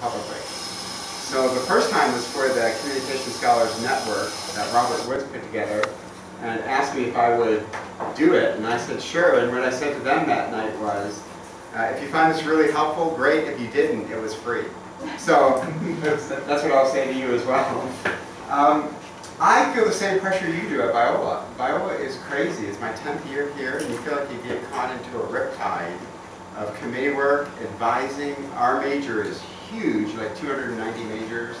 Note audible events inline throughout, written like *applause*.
publicly. So the first time was for the Communication Scholars Network that Robert Woods put together and asked me if I would do it. And I said, sure. And what I said to them that night was, uh, if you find this really helpful, great. If you didn't, it was free. So *laughs* that's, what I'll say to you as well. Um, I feel the same pressure you do at Biola. Biola is crazy. It's my 10th year here, and you feel like you get caught into a riptide of committee work, advising. Our major is huge, like 290 majors.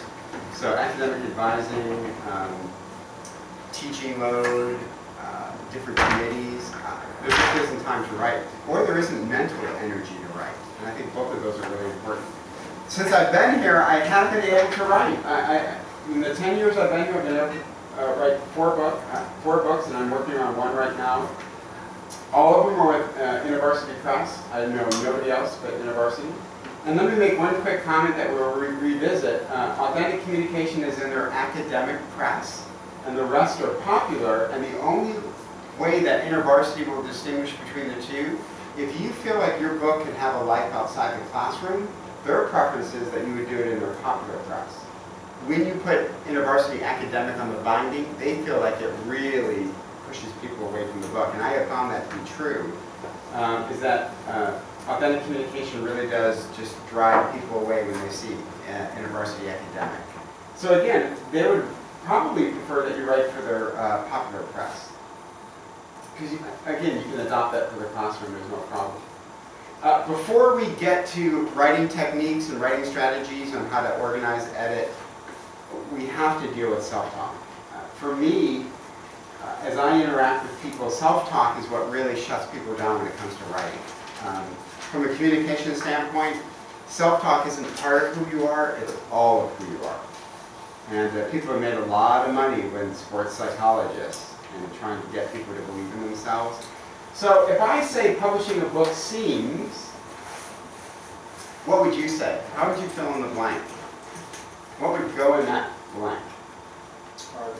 So academic advising, um, teaching load, uh, different committees. Uh, there just isn't time to write. Or there isn't mental energy to write. And I think both of those are really important. Since I've been here, I haven't been able to write. I, I, in the 10 years I've been here, I've been able to uh, write four, book, uh, four books, and I'm working on one right now. All of them are with uh, InterVarsity Press. I know nobody else but InterVarsity. And let me make one quick comment that we'll re revisit. Uh, authentic communication is in their academic press, and the rest are popular, and the only way that InterVarsity will distinguish between the two, if you feel like your book can have a life outside the classroom, their preference is that you would do it in their popular press. When you put InterVarsity academic on the binding, they feel like it really pushes people away from the book. And I have found that to be true, um, is that uh, authentic communication really does just drive people away when they see uh, InterVarsity academic. So again, they would probably prefer that you write for their uh, popular press. Because again, you can adopt that for the classroom, there's no problem. Uh, before we get to writing techniques and writing strategies on how to organize, edit, we have to deal with self-talk. Uh, for me, uh, as I interact with people, self-talk is what really shuts people down when it comes to writing. Um, from a communication standpoint, self-talk isn't part of who you are, it's all of who you are. And uh, people have made a lot of money when sports psychologists and trying to get people to believe in themselves. So if I say publishing a book seems, what would you say? How would you fill in the blank? What would go in that blank? Hard.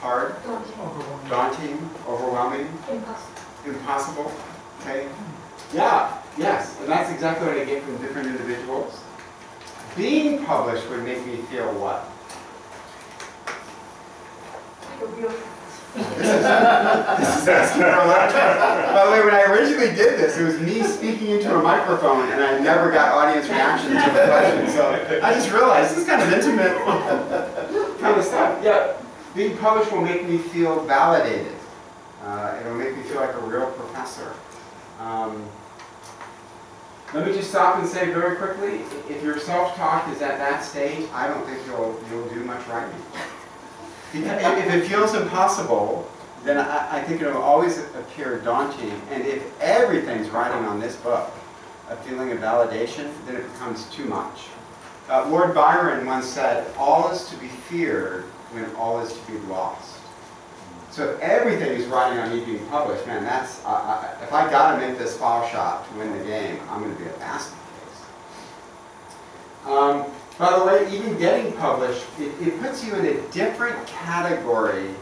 Hard? Daunting. Daunting? Overwhelming? Impossible. Impossible? Okay? Yeah, yes, and that's exactly what I get from different individuals. Being published would make me feel what? Like a real This is asking for a lot. By the way, when I originally did this, it was me speaking into a microphone, and I never got audience reaction to the question. So I just realized this is kind of intimate *laughs* kind of stuff. Yeah, being published will make me feel validated. Uh, it'll make me feel like a real professor. Um, let me just stop and say very quickly, if your self-talk is at that stage, I don't think you'll, you'll do much writing. If it feels impossible, then I, I think it'll always appear daunting. And if everything's riding on this book, a feeling of validation, then it becomes too much. Uh, Lord Byron once said, all is to be feared when all is to be lost. So if everything is riding on me being published, man, that's, I, if I gotta make this foul shot to win the game, I'm gonna be a basket case. Um, by the way, even getting published, it, it puts you in a different category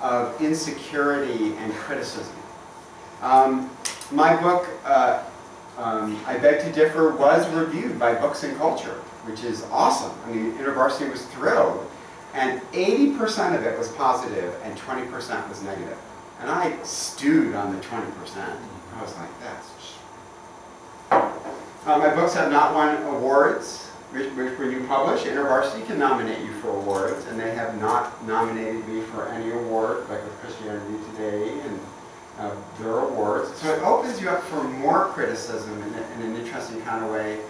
of insecurity and criticism. Um, my book, uh, um, I Beg to Differ, was reviewed by Books and Culture, which is awesome. I mean, InterVarsity was thrilled. And 80% of it was positive and 20% was negative. And I stewed on the 20%. I was like, that's... Uh, my books have not won awards. Which, which when you publish, InterVarsity can nominate you for awards, and they have not nominated me for any award, like with Christianity Today and uh, their awards. So it opens you up for more criticism in, in an interesting kind of way.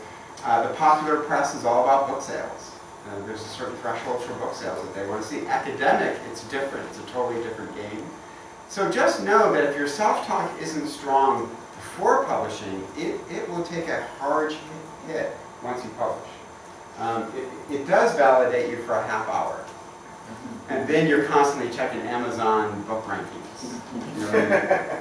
Uh, the popular press is all about book sales. Uh, there's a certain threshold for book sales that they want to see. Academic, it's different. It's a totally different game. So just know that if your self-talk isn't strong before publishing, it, it will take a hard hit once you publish. Um, it, it does validate you for a half hour. And then you're constantly checking Amazon book rankings. You know? *laughs*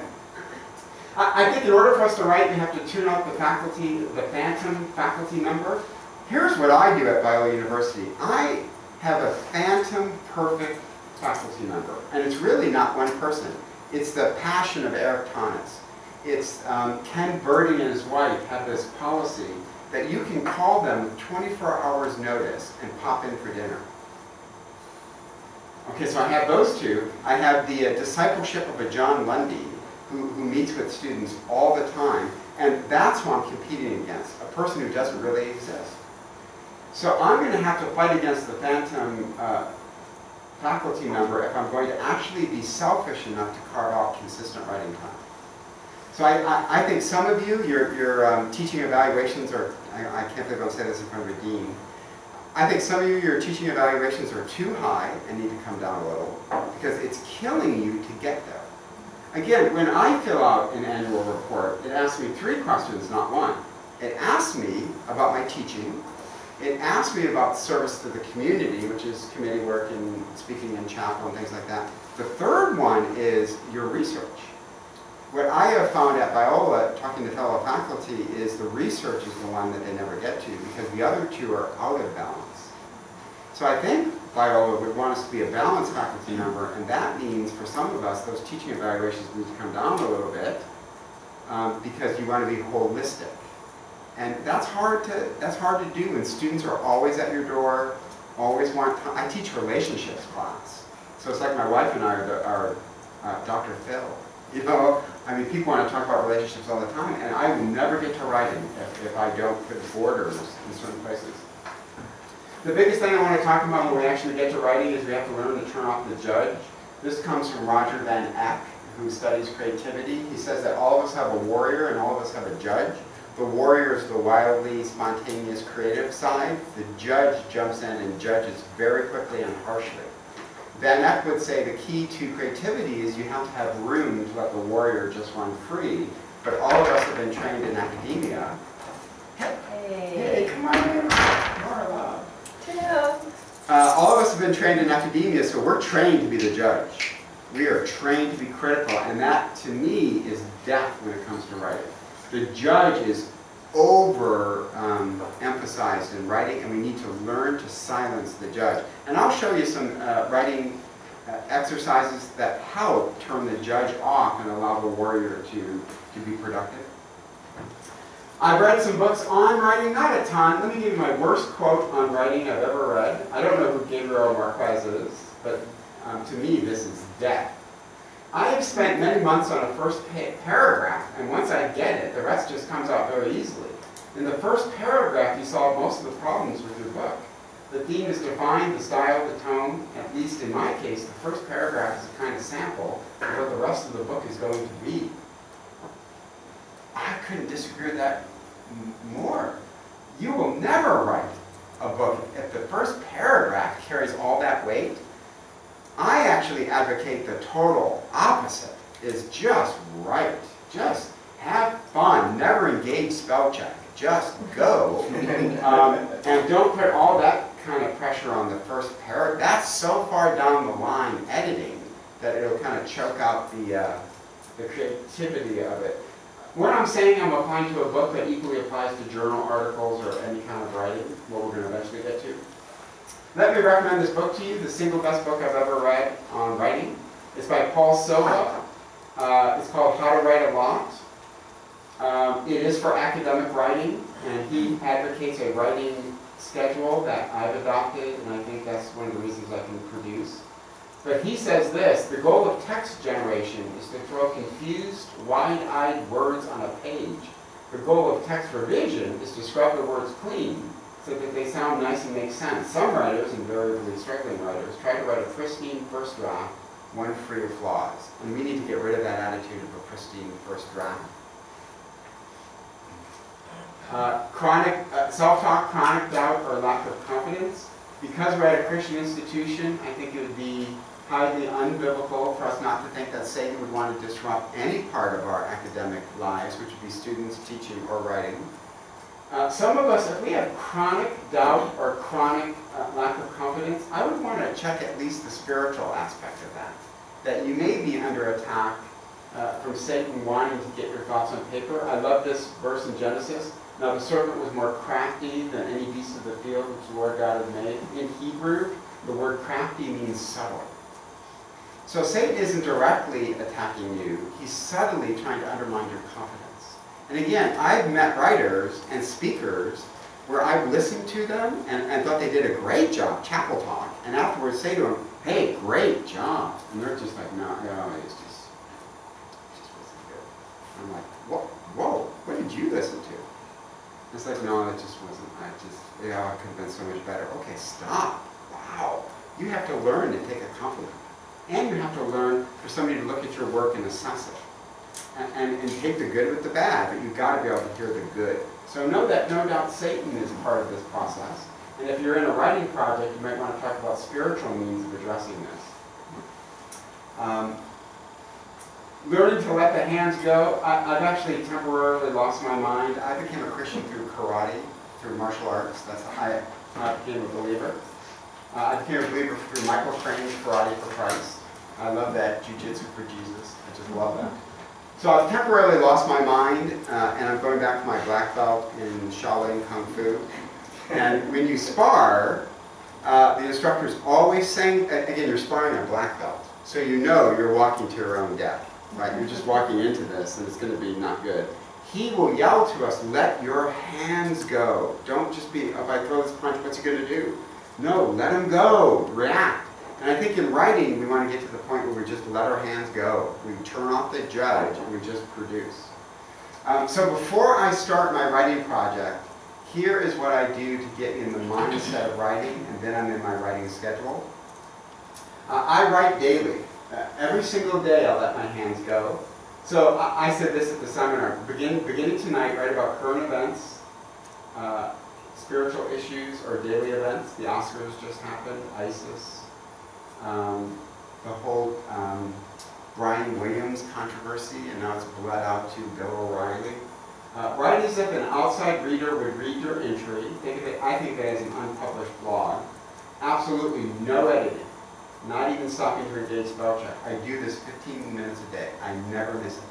I, I think in order for us to write, we have to tune up the faculty, the phantom faculty member. Here's what I do at Biola University. I have a phantom perfect faculty member. And it's really not one person. It's the passion of Eric Tonnes. It's um, Ken Birdie and his wife have this policy that you can call them with 24 hours notice and pop in for dinner. Okay, so I have those two. I have the uh, discipleship of a John Lundy who, who meets with students all the time, and that's who I'm competing against, a person who doesn't really exist. So I'm going to have to fight against the phantom uh, faculty member if I'm going to actually be selfish enough to carve out consistent writing time. So I, I, I think some of you, your, your um, teaching evaluations are, I, I can't believe I'm saying this in front of a dean, I think some of you, your teaching evaluations are too high and need to come down a little because it's killing you to get there. Again, when I fill out an annual report, it asks me three questions, not one. It asks me about my teaching. It asks me about service to the community, which is committee work and speaking in chapel and things like that. The third one is your research. What I have found at Biola, talking to fellow faculty, is the research is the one that they never get to because the other two are out of balance. So I think Biola would want us to be a balanced faculty member, and that means for some of us, those teaching evaluations need to come down a little bit um, because you want to be holistic. And that's hard to that's hard to do when students are always at your door, always want. I teach relationships class, so it's like my wife and I are, the, are uh, Dr. Phil. *laughs* You know, I mean, people want to talk about relationships all the time, and I will never get to writing if, if I don't put the borders in certain places. The biggest thing I want to talk about when we actually get to writing is we have to learn to turn off the judge. This comes from Roger von Oech, who studies creativity. He says that all of us have a warrior and all of us have a judge. The warrior is the wildly spontaneous creative side. The judge jumps in and judges very quickly and harshly. von Oech would say the key to creativity is you have to have room to let the warrior just run free. But all of us have been trained in academia. Hey, hey come on in. Marla. Uh, all of us have been trained in academia, so we're trained to be the judge. We are trained to be critical, and that, to me, is death when it comes to writing. The judge is over um, emphasized in writing, and we need to learn to silence the judge. And I'll show you some uh, writing uh, exercises that help turn the judge off and allow the warrior to, to be productive. I've read some books on writing, not a ton. Let me give you my worst quote on writing I've ever read. I don't know who Gabriel Marquez is, but um, to me this is death. I have spent many months on a first paragraph, and once I get it, the rest just comes out very easily. In the first paragraph, you solve most of the problems with your book. The theme is defined, the style, the tone. At least in my case, the first paragraph is a kind of sample of what the rest of the book is going to be. I couldn't disagree with that more. You will never write a book if the first paragraph carries all that weight. I actually advocate the total opposite, is just write. Just have fun. Never engage spell check. Just go. *laughs* um, and don't put all that kind of pressure on the first paragraph. That's so far down the line editing that it'll kind of choke out the, uh, the creativity of it. What I'm saying I'm applying to a book that equally applies to journal articles or any kind of writing, what we're going to eventually get to. Let me recommend this book to you, the single best book I've ever read on writing. It's by Paul Silvia. Uh, it's called How to Write a Lot. Um, it is for academic writing, and he advocates a writing schedule that I've adopted, and I think that's one of the reasons I can produce. But he says this, the goal of text generation is to throw confused, wide-eyed words on a page. The goal of text revision is to scrub the words clean so that they sound nice and make sense. Some writers, invariably struggling writers, try to write a pristine first draft, one free of flaws. And we need to get rid of that attitude of a pristine first draft. Uh, chronic, uh, self-talk, chronic doubt, or lack of confidence. Because we're at a Christian institution, I think it would be highly unbiblical for us not to think that Satan would want to disrupt any part of our academic lives, which would be students, teaching, or writing. Uh, some of us, if we have chronic doubt or chronic uh, lack of confidence, I would want to check at least the spiritual aspect of that. That you may be under attack uh, from Satan wanting to get your thoughts on paper. I love this verse in Genesis. Now the serpent was more crafty than any beast of the field which the Lord God had made. In Hebrew, the word crafty means subtle. So Satan isn't directly attacking you. He's subtly trying to undermine your confidence. And again, I've met writers and speakers where I've listened to them and, and thought they did a great job, chapel talk, and afterwards say to them, hey, great job. And they're just like, no, no, it's just, it just wasn't good. I'm like, whoa, whoa, what did you listen to? It's like, no, it just wasn't, I just, yeah, it could have been so much better. Okay, stop, wow. You have to learn to take a compliment. And you have to learn for somebody to look at your work and assess it. And, and, take the good with the bad, but you've got to be able to hear the good. So know that no doubt Satan is part of this process. And if you're in a writing project, you might want to talk about spiritual means of addressing this. Um, learning to let the hands go. I, I've actually temporarily lost my mind. I became a Christian through karate, through martial arts. That's how I, I became a believer. Uh, I became a believer through Michael Crane's Karate for Christ. I love that. Jiu-Jitsu for Jesus. I just love that. So I've temporarily lost my mind, uh, and I'm going back to my black belt in Shaolin Kung Fu. And when you spar, uh, the instructor's always saying, again, you're sparring a black belt, so you know you're walking to your own death, right? You're just walking into this, and it's going to be not good. He will yell to us, let your hands go. Don't just be, if I throw this punch, what's he going to do? No, let him go, react. And I think in writing, we want to get to the point where we just let our hands go. We turn off the judge and we just produce. Um, so before I start my writing project, here is what I do to get in the mindset of writing, and then I'm in my writing schedule. Uh, I write daily. Uh, every single day I let my hands go. So I, I said this at the seminar. Begin, beginning tonight, write about current events, uh, spiritual issues, or daily events. The Oscars just happened, ISIS, um, the whole um, Brian Williams controversy, and now it's bled out to Bill O'Reilly. Uh, as if an outside reader would read your entry. Think of it, I think of it as an unpublished blog. Absolutely no editing. Not even stopping to engage spell check. I do this 15 minutes a day. I never miss it.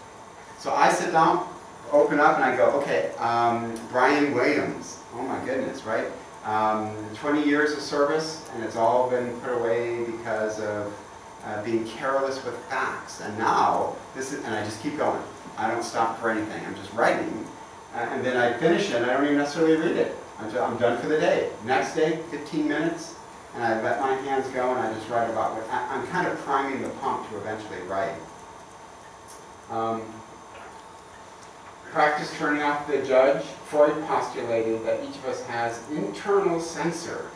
So I sit down, open up, and I go, okay, um, Brian Williams. Oh my goodness, right? Um, 20 years of service, and it's all been put away because of uh, being careless with facts. And now, this is, and I just keep going. I don't stop for anything. I'm just writing, uh, and then I finish it, and I don't even necessarily read it. I'm, just, I'm done for the day. Next day, 15 minutes, and I let my hands go, and I just write about what I, I'm kind of priming the pump to eventually write. Um, practice turning off the judge. Freud postulated that each of us has internal censors,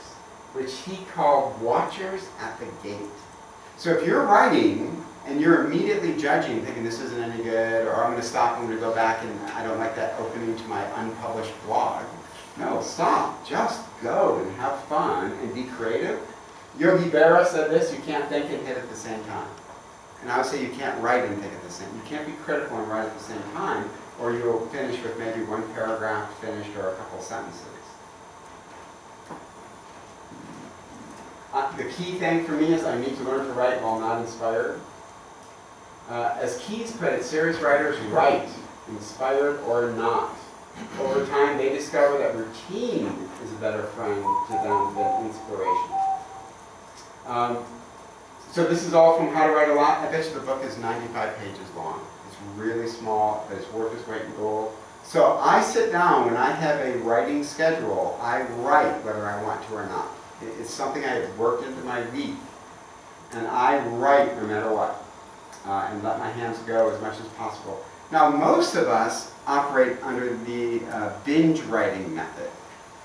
which he called watchers at the gate. So if you're writing and you're immediately judging, thinking this isn't any good, or I'm going to stop, I'm going to go back, and I don't like that opening to my unpublished blog. No, stop. Just go and have fun and be creative. Yogi Berra said this, you can't think and hit at the same time. And I would say you can't write and think at the same time. You can't be critical and write at the same time, or you'll finish with maybe one paragraph finished or a couple sentences. Uh, the key thing for me is I need to learn to write while not inspired. Uh, as Keyes put it, serious writers write, inspired or not. Over time, they discover that routine is a better friend to them than inspiration. Um, so this is all from How to Write a Lot. I bet you the book is 95 pages long. Really small, but it's worth its weight in gold. So I sit down when I have a writing schedule, I write whether I want to or not. It's something I have worked into my week. And I write no matter what. Uh, and let my hands go as much as possible. Now, most of us operate under the uh, binge writing method,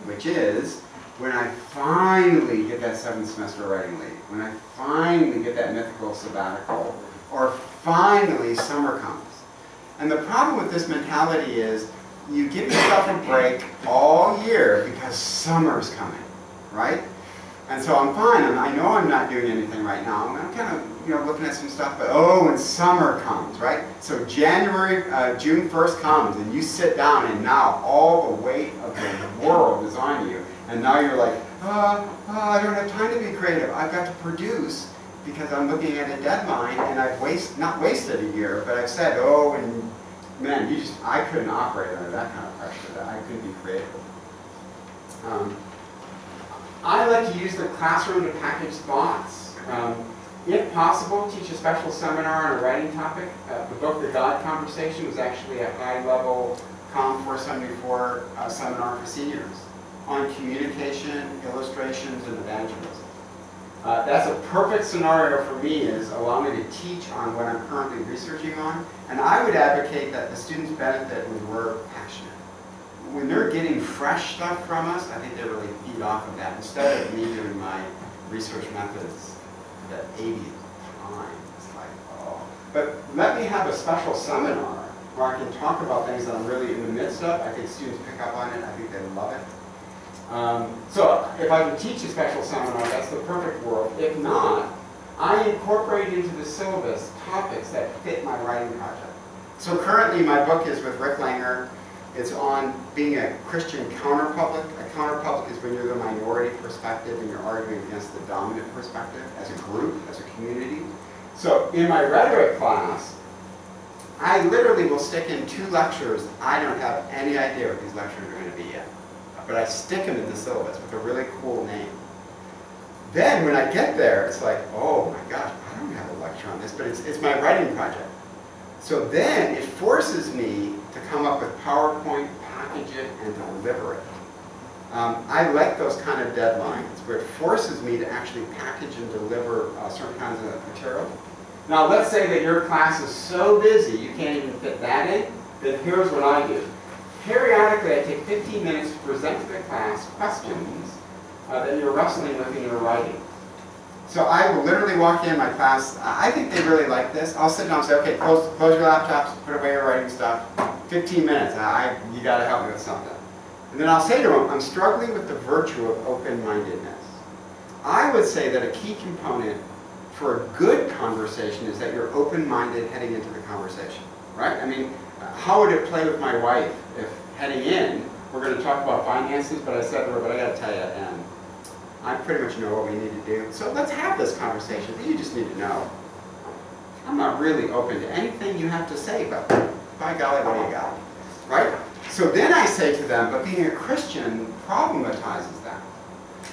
which is when I finally get that seventh semester writing leave, when I finally get that mythical sabbatical, or finally summer comes. And the problem with this mentality is you give yourself a break all year because summer's coming, right? And so I'm fine. I'm, i know I'm not doing anything right now. I'm kind of, you know, looking at some stuff. But oh, when summer comes, right? So January, uh, June 1st comes, and you sit down, and now all the weight of the world is on you. And now you're like, oh, oh, I don't have time to be creative. I've got to produce because I'm looking at a deadline, and I've waste not wasted a year, but I've said, oh, and man, you just I couldn't operate under that kind of pressure. I couldn't be creative. Um, I like to use the classroom to package thoughts. Um, if possible, teach a special seminar on a writing topic. Uh, the book, The God Conversation, was actually a high-level COM 474 uh, seminar for seniors on communication, illustrations, and evangelism. Uh, that's a perfect scenario for me is allow me to teach on what I'm currently researching on, and I would advocate that the students benefit when we're passionate. When they're getting fresh stuff from us, I think they really feed off of that instead of me doing my research methods the 80th time. It's like, oh. But let me have a special seminar where I can talk about things that I'm really in the midst of. I think students pick up on it. I think they love it. Um, so if I can teach a special seminar, that's the perfect world. If not, I incorporate into the syllabus topics that fit my writing project. So currently my book is with Rick Langer. It's on being a Christian counterpublic. A counterpublic is when you're the minority perspective and you're arguing against the dominant perspective as a group, as a community. So in my rhetoric class, I literally will stick in two lectures. I don't have any idea what these lectures are going to be yet. But I stick them in the syllabus with a really cool name. Then when I get there, it's like, oh my gosh, I don't have a lecture on this, but it's, it's my writing project. So then it forces me to come up with PowerPoint, package it, and deliver it. Um, I like those kind of deadlines where it forces me to actually package and deliver uh, certain kinds of material. Now let's say that your class is so busy you can't even fit that in, then here's what I do. Periodically I take 15 minutes to present to the class questions uh, that you're wrestling with in your writing. So I will literally walk in my class, I think they really like this. I'll sit down and say, okay, close, close your laptops, put away your writing stuff. 15 minutes, I, you gotta help me with something. And then I'll say to them, I'm struggling with the virtue of open-mindedness. I would say that a key component for a good conversation is that you're open-minded heading into the conversation, right? I mean, how would it play with my wife if heading in, we're going to talk about finances, but I said but I got to tell you, um, and I pretty much know what we need to do. So let's have this conversation. You just need to know. I'm not really open to anything you have to say, but by golly, what do you got? Right? So then I say to them, but being a Christian problematizes that.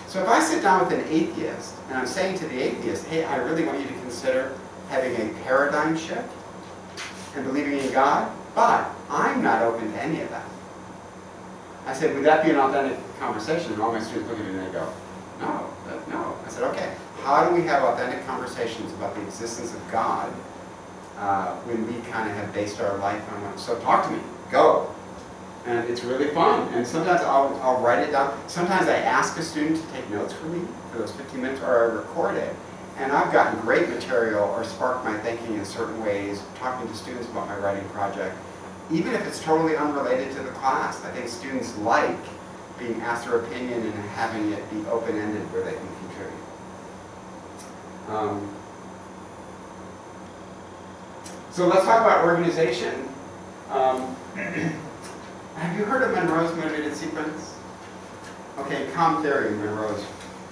So if I sit down with an atheist, and I'm saying to the atheist, hey, I really want you to consider having a paradigm shift and believing in God, but I'm not open to any of that. I said, would that be an authentic conversation? And all my students look at me and they go, no, no. I said, okay, how do we have authentic conversations about the existence of God uh, when we kind of have based our life on one? So talk to me, go. And it's really fun. And sometimes I'll, I'll write it down. Sometimes I ask a student to take notes for me for those 15 minutes, or I record it. And I've gotten great material or sparked my thinking in certain ways, talking to students about my writing project. Even if it's totally unrelated to the class, I think students like being asked their opinion and having it be open-ended where they can contribute. Um, so let's talk about organization. Um, *clears throat* have you heard of Monroe's motivated sequence? Okay, COM theory, Monroe's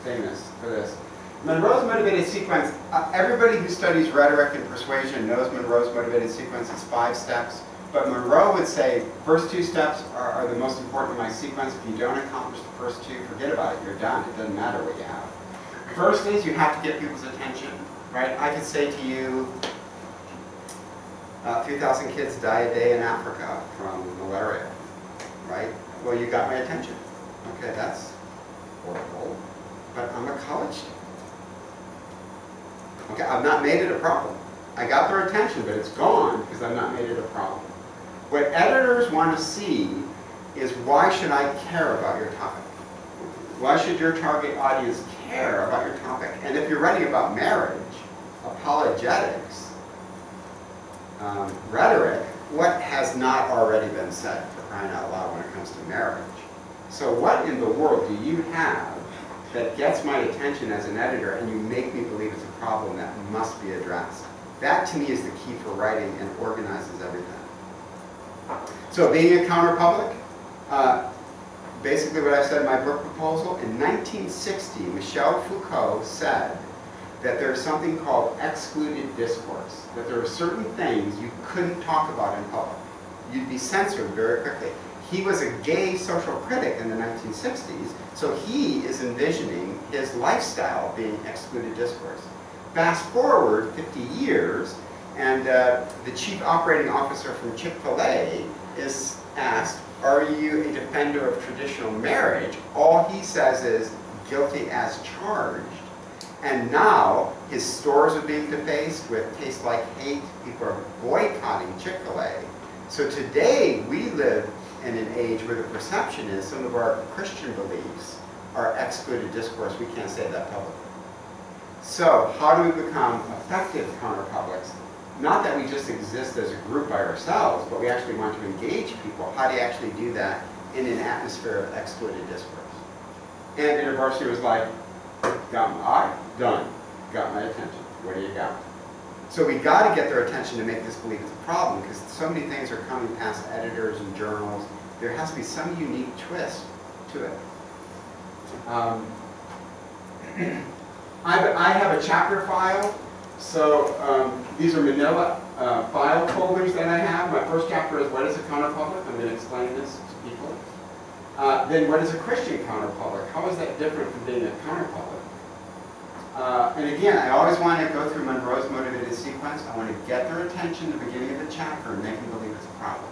famous for this. Monroe's motivated sequence, uh, everybody who studies rhetoric and persuasion knows Monroe's motivated sequence. is five steps. But Monroe would say, first two steps are, are, the most important in my sequence. If you don't accomplish the first two, forget about it. You're done. It doesn't matter what you have. First is you have to get people's attention, right? I could say to you, uh, 3,000 kids die a day in Africa from malaria, right? Well, you got my attention. Okay, that's horrible, but I'm a college student. Okay, I've not made it a problem. I got their attention, but it's gone because I've not made it a problem. What editors want to see is why should I care about your topic? Why should your target audience care about your topic? And if you're writing about marriage, apologetics, um, rhetoric, what has not already been said for crying out loud when it comes to marriage? So what in the world do you have that gets my attention as an editor and you make me believe it's a problem that must be addressed? That to me is the key for writing and organizes everything. So being a counterpublic, uh, basically what I said in my book proposal, in 1960, Michel Foucault said that there's something called excluded discourse, that there are certain things you couldn't talk about in public. You'd be censored very quickly. He was a gay social critic in the 1960s, so he is envisioning his lifestyle being excluded discourse. Fast forward 50 years, and uh, the chief operating officer from Chick-fil-A is asked, are you a defender of traditional marriage? All he says is, guilty as charged. And now his stores are being defaced with tastes like hate. People are boycotting Chick-fil-A. So today we live in an age where the perception is some of our Christian beliefs are excluded discourse. We can't say that publicly. So how do we become effective counterpublics? Not that we just exist as a group by ourselves, but we actually want to engage people. How do you actually do that in an atmosphere of excluded discourse? And university was like, got my eye, done, got my attention. What do you got? So we've got to get their attention to make this believe it's a problem because so many things are coming past editors and journals. There has to be some unique twist to it. Um, *clears throat* I, have a chapter file. So um, these are manila uh, file folders that I have. My first chapter is what is a counterpublic? I'm going to explain this to people. Uh, then what is a Christian counterpublic? How is that different from being a counterpublic? Uh, and again, I always want to go through Monroe's motivated sequence. I want to get their attention at the beginning of the chapter and make them believe it's a problem.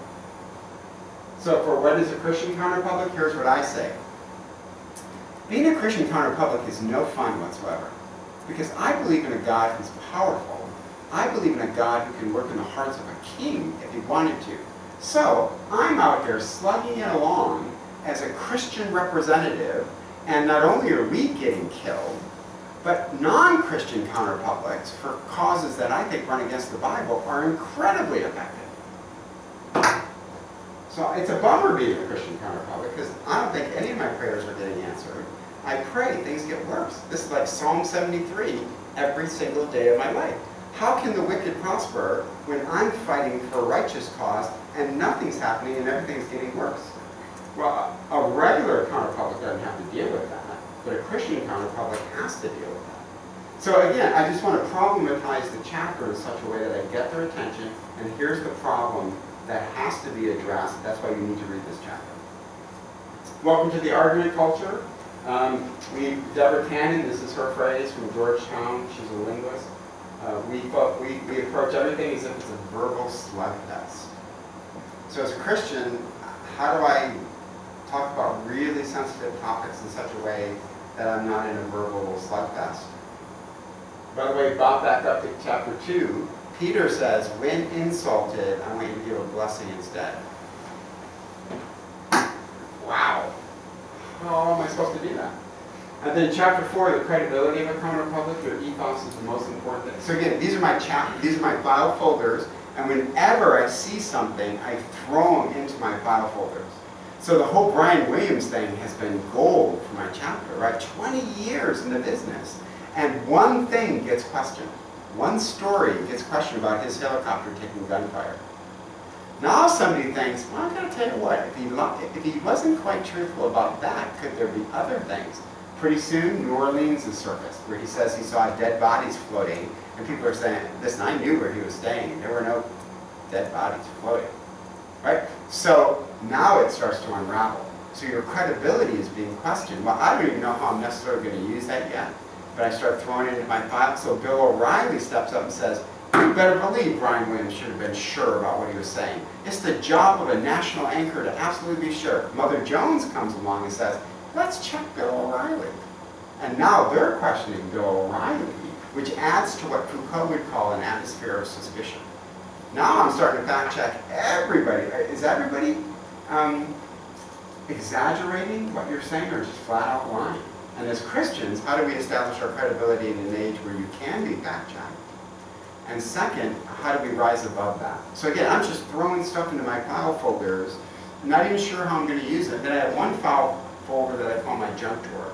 So for what is a Christian counterpublic, here's what I say. Being a Christian counterpublic is no fun whatsoever. Because I believe in a God who's powerful. I believe in a God who can work in the hearts of a king if he wanted to. So I'm out there slugging it along as a Christian representative, and not only are we getting killed, but non-Christian counterpublics for causes that I think run against the Bible are incredibly effective. So it's a bummer being a Christian counterpublic because I don't think any of my prayers are getting answered. I pray things get worse. This is like Psalm 73 every single day of my life. How can the wicked prosper when I'm fighting for a righteous cause and nothing's happening and everything's getting worse? Well, a regular counterpublic doesn't have to deal with that, but a Christian counterpublic has to deal with that. So again, I just want to problematize the chapter in such a way that I get their attention, and here's the problem that has to be addressed. That's why you need to read this chapter. Welcome to the argument culture. Um, we, Deborah Tannen, this is her phrase from Georgetown, she's a linguist. Uh, we, we, we approach everything as if it's a verbal slugfest. So as a Christian, how do I talk about really sensitive topics in such a way that I'm not in a verbal slugfest? By the way, Bob back up to chapter 2. Peter says, when insulted, I want you to give a blessing instead. Wow. How am I supposed to do that? And then chapter four, the credibility of a counterpublic, your ethos is the most important thing. So again, these are my chap these are my file folders, and whenever I see something, I throw them into my file folders. So the whole Brian Williams thing has been gold for my chapter, right? 20 years in the business. And one thing gets questioned. One story gets questioned about his helicopter taking gunfire. Now somebody thinks, well, I gotta tell you what, if he, if he wasn't quite truthful about that, could there be other things? Pretty soon, New Orleans is surfaced, where he says he saw dead bodies floating, and people are saying, listen, I knew where he was staying. There were no dead bodies floating, right? So now it starts to unravel. So your credibility is being questioned. Well, I don't even know how I'm necessarily going to use that yet, but I start throwing it into my file. So Bill O'Reilly steps up and says, you better believe Brian Williams should have been sure about what he was saying. It's the job of a national anchor to absolutely be sure. Mother Jones comes along and says, let's check Bill O'Reilly. And now they're questioning Bill O'Reilly, which adds to what Foucault would call an atmosphere of suspicion. Now I'm starting to fact check everybody. Is everybody um, exaggerating what you're saying or just flat out lying? And as Christians, how do we establish our credibility in an age where you can be fact checked? And second, how do we rise above that? So again, I'm just throwing stuff into my file folders, not even sure how I'm going to use it. Then I have one file folder that I call my junk drawer.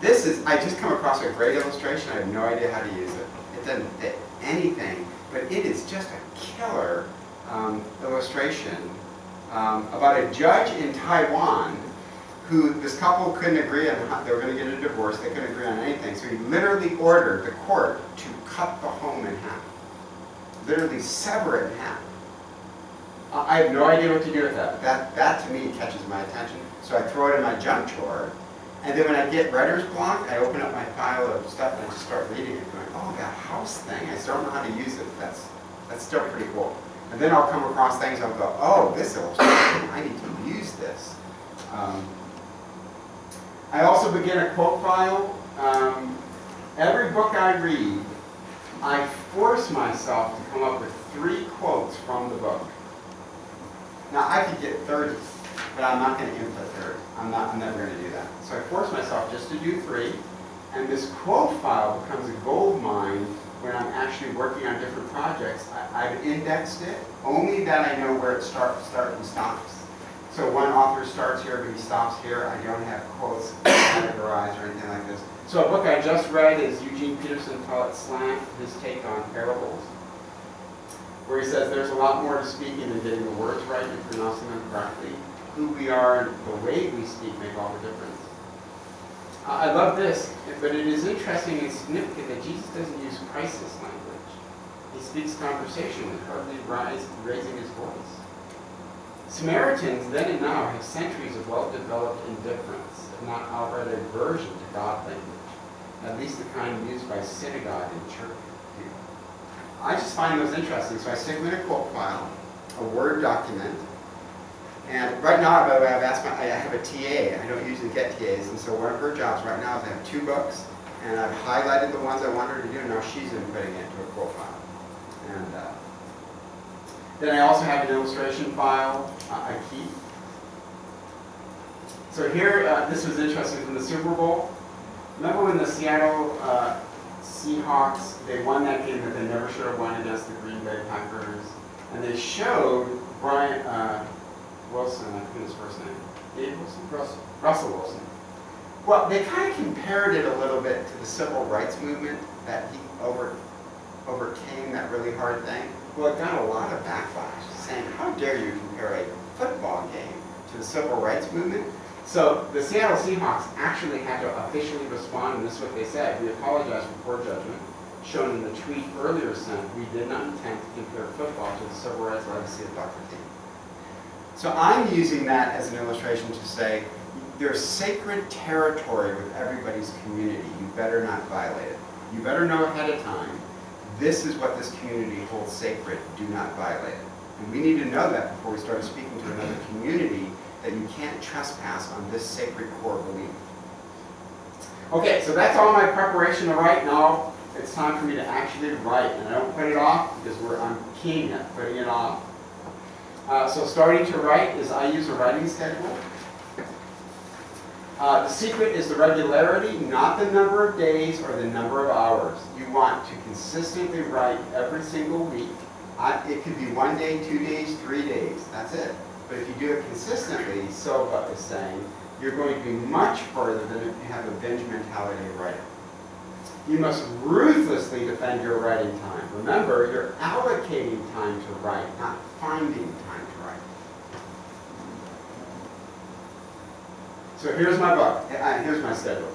This is, I just come across a great illustration. I have no idea how to use it. It doesn't fit anything, but it is just a killer um, illustration um, about a judge in Taiwan who this couple couldn't agree on how they were going to get a divorce. They couldn't agree on anything. So he literally ordered the court to cut the home in half. Literally sever it in half. I have no idea what to do with that. That, that to me catches my attention. So I throw it in my junk drawer. And then when I get writer's block, I open up my pile of stuff and I just start reading it going, oh, that house thing. I still don't know how to use it. That's, that's still pretty cool. And then I'll come across things, I'll go, oh, this illustration, I need to use this. Um, I also begin a quote file. Um, every book I read, I force myself to come up with three quotes from the book. Now, I could get 30, but I'm not going to input 30. I'm not, I'm never going to do that. So I force myself just to do three, and this quote file becomes a gold mine when I'm actually working on different projects. I, I've indexed it, only that I know where it starts, starts and stops. So one author starts here, but he stops here. I don't have quotes categorized or anything like this. So a book I just read is Eugene Peterson Poet Slant, his take on parables, where he says there's a lot more to speaking than getting the words right and pronouncing them correctly. Who we are and the way we speak make all the difference. I love this, but it is interesting and significant that Jesus doesn't use crisis language. He speaks conversationally, hardly rise, raising his voice. Samaritans then and now have centuries of well-developed indifference, if not outright aversion to God language, at least the kind used by synagogue and church people. I just find those interesting, so I them a quote file, a Word document, and right now, by the way, I've asked my, I have a TA. I don't usually get TAs, and so one of her jobs right now is I have two books, and I've highlighted the ones I want her to do, and now she's inputting it into a quote file. And uh, then I also have an illustration file uh, I keep. So here, uh, this was interesting from the Super Bowl. Remember when the Seattle uh, Seahawks, they won that game that they never should have won against the Green Bay Packers, and they showed Brian, uh, Wilson, I forget his first name. Dave Wilson? Russell. Russell Wilson. Well, they kind of compared it a little bit to the civil rights movement that he over, overcame that really hard thing. Well, it got a lot of backlash, saying, how dare you compare a football game to the civil rights movement? So the Seattle Seahawks actually had to officially respond, and this is what they said. We apologize for poor judgment shown in the tweet earlier sent. We did not intend to compare football to the civil rights legacy of Dr. King. So I'm using that as an illustration to say there's sacred territory with everybody's community. You better not violate it. You better know ahead of time, this is what this community holds sacred. Do not violate it. And we need to know that before we start speaking to another community that you can't trespass on this sacred core belief. Okay, so that's all my preparation to write. Now it's time for me to actually write. And I don't put it off because we're, I'm keen at putting it off. Uh, so starting to write is I use a writing schedule. Uh, the secret is the regularity, not the number of days or the number of hours. You want to consistently write every single week. It could be one day, two days, three days. That's it. But if you do it consistently, Silvia is saying, you're going to be much further than if you have a binge mentality of writing. You must ruthlessly defend your writing time. Remember, you're allocating time to write, not finding time to write. So here's my book. Uh, Here's my schedule.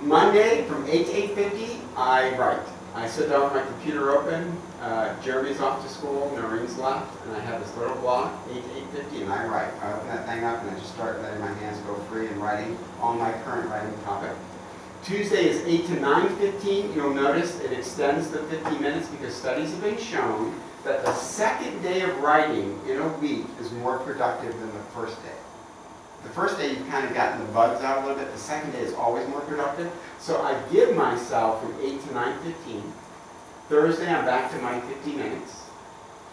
Monday from 8 to 8.50, I write. I sit down with my computer open. Uh, Jeremy's off to school, Noreen's left, and I have this little block, 8 to 8.50, and I write. I open that thing up and I just start letting my hands go free and writing on my current writing topic. Tuesday is 8 to 9.15. You'll notice it extends the 50 minutes because studies have been shown that the second day of writing in a week is more productive than the first day. The first day you've kind of gotten the bugs out a little bit. The second day is always more productive. So I give myself from 8 to 9.15. Thursday I'm back to my 50 minutes.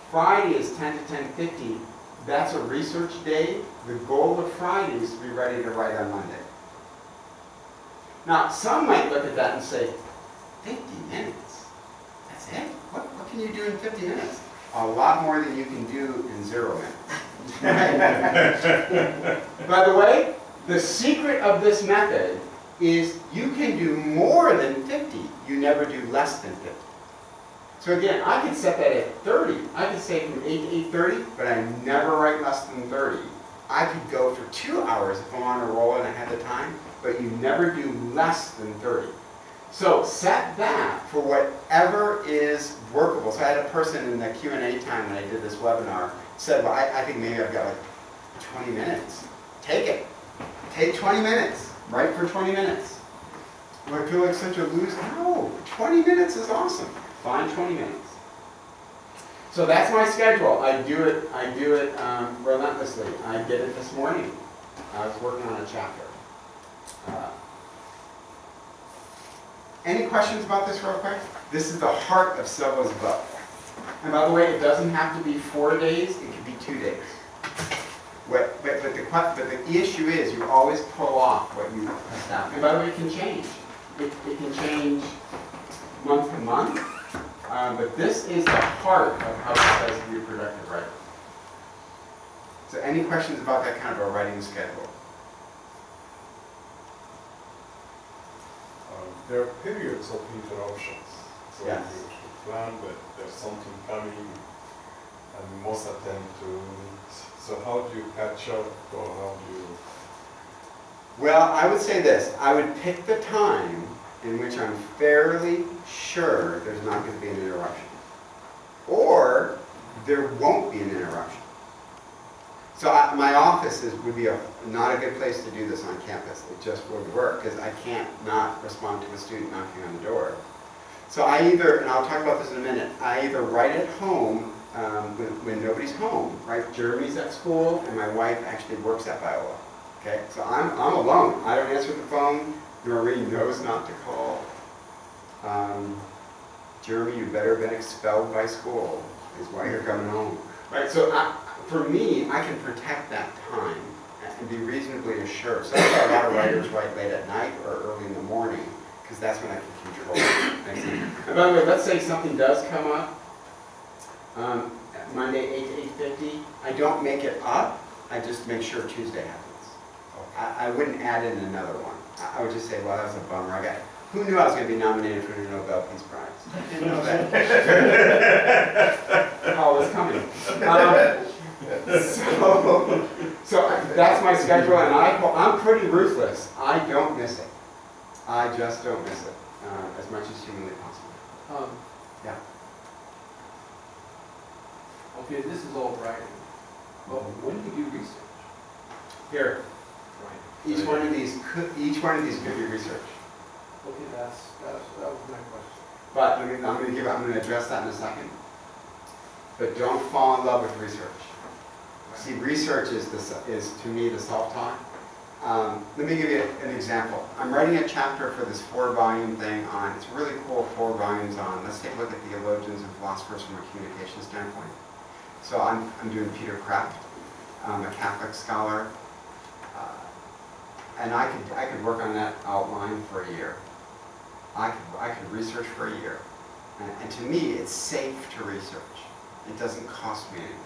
Friday is 10 to 10.50. That's a research day. The goal of Friday is to be ready to write on Monday. Now, some might look at that and say, 50 minutes? That's it? What, what can you do in 50 minutes? A lot more than you can do in zero minutes. *laughs* By the way, the secret of this method is you can do more than 50. You never do less than 50. So again, I could set that at 30. I could say from 8 to 8.30, but I never write less than 30. I could go for two hours if I'm on a roll and I have the time, but you never do less than 30. So set that for whatever is workable. So I had a person in the Q&A time when I did this webinar said, well, I, I think maybe I've got like 20 minutes. Take it. Take 20 minutes. Write for 20 minutes. Do I feel like such a loser? No, 20 minutes is awesome. Find 20 minutes. So that's my schedule. I do it, I do it um, relentlessly. I did it this morning. I was working on a chapter. Uh, Any questions about this real quick? This is the heart of Silvia's book. And by the way, it doesn't have to be four days, it could be two days. What, but, but the, but the issue is you always pull off what you establish. And by the way, it can change. It, it can change month to month. Um, but this is the heart of how it says to be a productive writer. So any questions about that kind of a writing schedule? Um, There are periods of interruptions. So Yes. you should plan that there's something coming and you must attend to it. So how do you catch up or how do you? Well, I would say this, I would pick the time in which I'm fairly sure there's not going to be an interruption. Or there won't be an interruption. So I, my office is, would be a, not a good place to do this on campus. It just wouldn't work because I can't not respond to a student knocking on the door. So I either, and I'll talk about this in a minute, I either write at home um, when, when nobody's home, right? Jeremy's at school and my wife actually works at Biola. Okay, so I'm, I'm alone. I don't answer the phone. Noreen knows not to call. Um, Jeremy, you better have been expelled by school, is why you're coming home. Right, so I, for me, I can protect that time and be reasonably assured. So a lot of writers write late at night or early in the morning, because that's when I can control it. And by the way, let's say something does come up, um, Monday, eight to eight-fifty, I don't make it up, I just make sure Tuesday happens. I, I wouldn't add in another one. I- I would just say, well, that was a bummer. I got, who knew I was gonna be nominated for the Nobel Peace Prize? *laughs* Didn't know that. *laughs* Oh, it's coming. Um, So, so that's my schedule, and I, I'm pretty ruthless. I don't miss it. I just don't miss it, uh, as much as humanly possible. Um, Yeah. Okay, this is all writing, but when do you do research? Here, Right. each one of these could, each one of these could be research. Okay, that's, that's, that was my question. But I'm gonna give, I'm gonna address that in a second. But don't fall in love with research. See, research is the, is to me the self-taught. Um, let me give you an example. I'm writing a chapter for this four-volume thing on, it's really cool, four volumes on, let's take a look at theologians and philosophers from a communication standpoint. So I'm, I'm doing Peter Kreeft, I'm a Catholic scholar. uh, And I could, I could work on that outline for a year. I could, I could research for a year. And, and to me, it's safe to research. It doesn't cost me anything.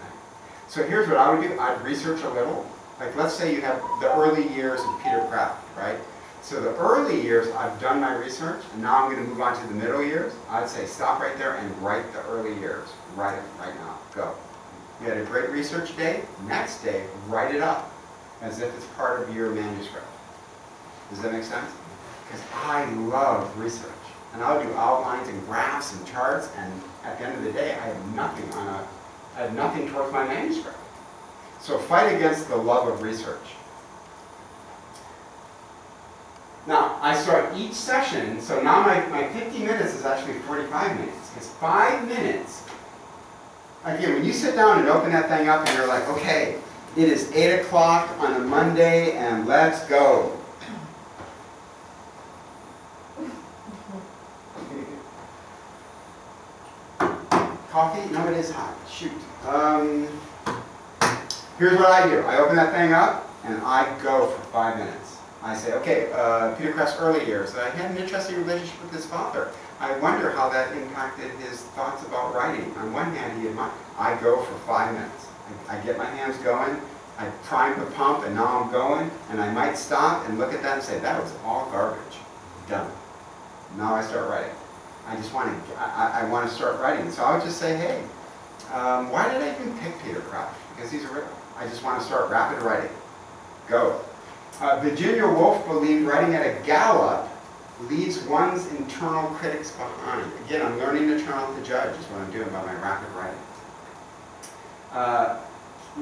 So here's what I would do. I'd research a little. Like, let's say you have the early years of Peter Kreeft, right? So the early years, I've done my research, and now I'm going to move on to the middle years. I'd say stop right there and write the early years. Write it right now. Go. You had a great research day. Next day, write it up as if it's part of your manuscript. Does that make sense? Because I love research. And I'll do outlines and graphs and charts, and at the end of the day, I have nothing on a, I have nothing towards my manuscript. So fight against the love of research. Now, I start each session, so now my, my 50 minutes is actually 45 minutes. Because five minutes, again, when you sit down and open that thing up and you're like, okay, it is 8 o'clock on a Monday and let's go. *laughs* Coffee? No, it is hot. Shoot. Um, here's what I do. I open that thing up and I go for five minutes. I say, okay, uh, Peter Kreeft's early years. I had an interesting relationship with his father. I wonder how that impacted his thoughts about writing. On one hand, he admired. I go for five minutes. I, I get my hands going. I prime the pump, and now I'm going. And I might stop and look at that and say, that was all garbage. Done. Now I start writing. I just want to, I, I want to start writing. So I would just say, hey, um, why did I even pick Peter Kreeft? Because he's a, ri- I just want to start rapid writing. Go. Uh, Virginia Woolf believed writing at a gallop leaves one's internal critics behind. Again, I'm learning to turn off the judge is what I'm doing by my rapid writing. Uh,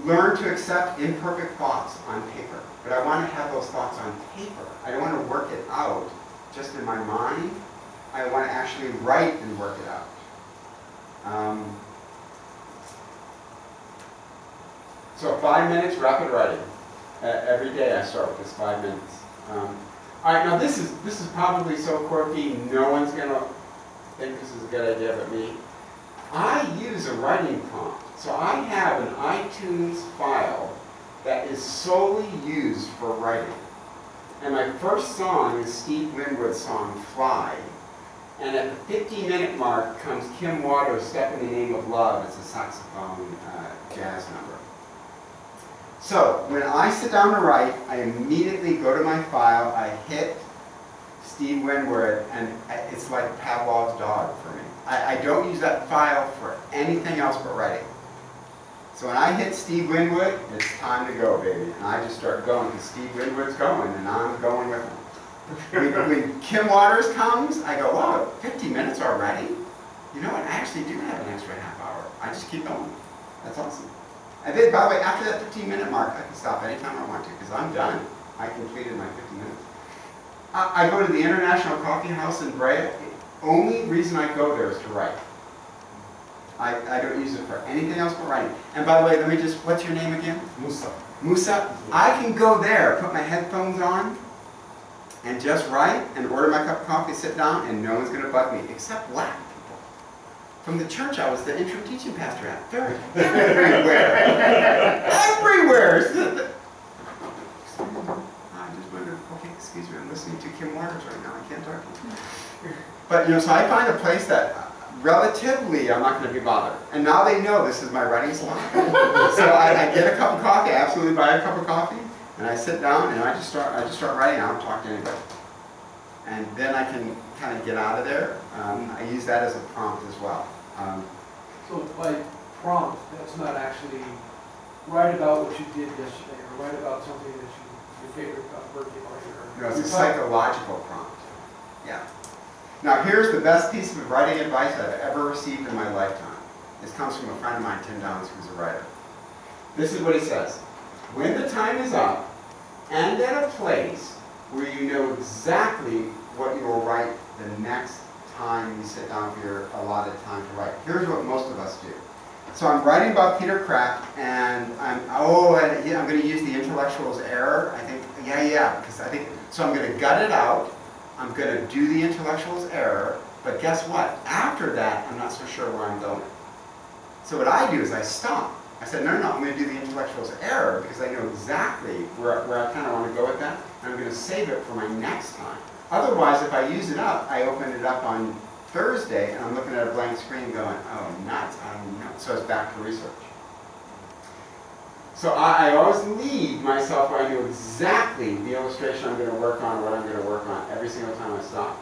learn to accept imperfect thoughts on paper. But I want to have those thoughts on paper. I don't want to work it out just in my mind. I want to actually write and work it out. Um, So five minutes rapid writing. Uh, every day I start with this five minutes. Um, all right, now this is this is probably so quirky. No one's gonna think this is a good idea but me. I use a writing prompt. So I have an iTunes file that is solely used for writing. And my first song is Steve Winwood's song Fly. And at the 50 minute mark comes Kim Waters' Step in the Name of Love. It's a saxophone uh, jazz number. So when I sit down to write, I immediately go to my file, I hit Steve Winwood, and it's like Pavlov's dog for me. I, I don't use that file for anything else but writing. So when I hit Steve Winwood, it's time to go, baby. And I just start going, because Steve Winwood's going, and I'm going with him. When, *laughs* when Kim Waters comes, I go, wow, 50 minutes already? You know what, I actually do have an extra half hour. I just keep going. That's awesome. And then, by the way, after that 15 minute mark, I can stop anytime I want to, because I'm done. I completed my 15 minutes. I, I go to the International Coffee House in Brea. The only reason I go there is to write. I, I don't use it for anything else but writing. And by the way, let me just, what's your name again? Musa. Musa, I can go there, put my headphones on, and just write, and order my cup of coffee, sit down, and no one's gonna bug me, except black people. From the church I was the interim teaching pastor at, they're *laughs* everywhere. Everywhere! The- *laughs* I just wondered, okay, excuse me, I'm listening to Kim Waters right now, I can't talk. But, you know, so I find a place that relatively I'm not gonna be bothered. And now they know this is my writing salon. *laughs* So I, I get a cup of coffee, I absolutely buy a cup of coffee, and I sit down and I just start, I just start writing, I don't talk to anybody. And then I can kind of get out of there. Um, I use that as a prompt as well. Um, So by prompt, that's not actually write about what you did yesterday, or write about something that you, your favorite uh, birthday party, or. Know, it's a psychological prompt. Yeah. Now, here's the best piece of writing advice I've ever received in my lifetime. This comes from a friend of mine, Tim Downs, who's a writer. This is what he says. When the time is up, and at a place where you know exactly what you will write the next time you sit down for your allotted time to write. Here's what most of us do. So I'm writing about Peter Kreeft, and I'm, oh, and I'm going to use the intellectual's error. I think, yeah, yeah, because I think, so I'm going to gut it out. I'm going to do the intellectual's error, but guess what? After that, I'm not so sure where I'm going. So what I do is I stop. I said, no, no, no, I'm going to do the intellectual's error because I know exactly where, where I kind of want to go with that, and I'm going to save it for my next time. Otherwise, if I use it up, I open it up on Thursday, and I'm looking at a blank screen going, oh, nuts, I'm. So it's back to research. So I, I always leave myself where I know exactly the illustration I'm going to work on, what I'm going to work on, every single time I stop.